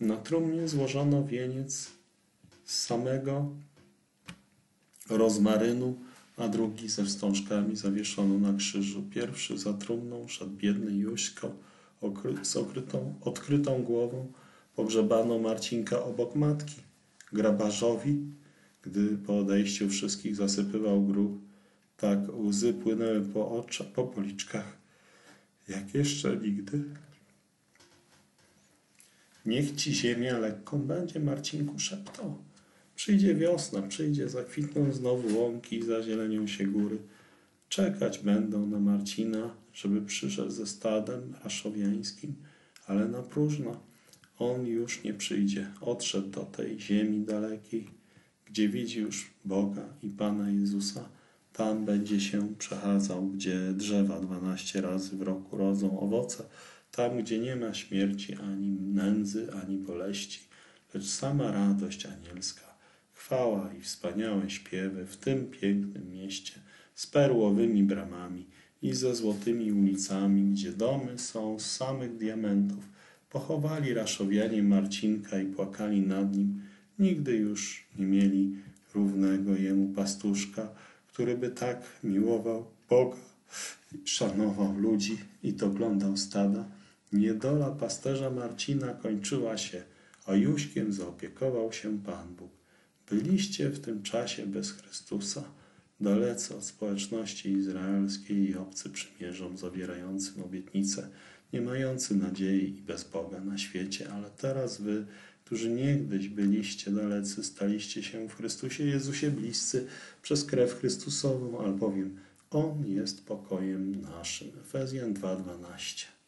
S1: Na trumnie złożono wieniec z samego rozmarynu, a drugi ze wstążkami zawieszono na krzyżu. Pierwszy za trumną szedł biedny okry- z okrytą, odkrytą głową. Pogrzebano Marcinka obok matki. Grabarzowi, gdy po odejściu wszystkich zasypywał grób, tak łzy płynęły po oczach, po policzkach, jak jeszcze nigdy. Niech ci ziemia lekką będzie, Marcinku szeptał. Przyjdzie wiosna, przyjdzie, zakwitną znowu łąki, zazielenią się góry. Czekać będą na Marcina, żeby przyszedł ze stadem raszowiańskim, ale na próżno. On już nie przyjdzie. Odszedł do tej ziemi dalekiej, gdzie widzi już Boga i Pana Jezusa. Tam będzie się przechadzał, gdzie drzewa dwanaście razy w roku rodzą owoce. Tam, gdzie nie ma śmierci, ani nędzy, ani boleści, lecz sama radość anielska, chwała i wspaniałe śpiewy w tym pięknym mieście z perłowymi bramami i ze złotymi ulicami, gdzie domy są z samych diamentów. Pochowali raszowianie Marcinka i płakali nad nim. Nigdy już nie mieli równego jemu pastuszka, który by tak miłował Boga, szanował ludzi i doglądał stada. Niedola pasterza Marcina kończyła się, a Juśkiem zaopiekował się Pan Bóg. Byliście w tym czasie bez Chrystusa, dalece od społeczności izraelskiej i obcy przymierzom zawierającym obietnice, nie mający nadziei i bez Boga na świecie, ale teraz wy, którzy niegdyś byliście dalecy, staliście się w Chrystusie Jezusie bliscy przez krew Chrystusową, albowiem On jest pokojem naszym. Efezjan 2,12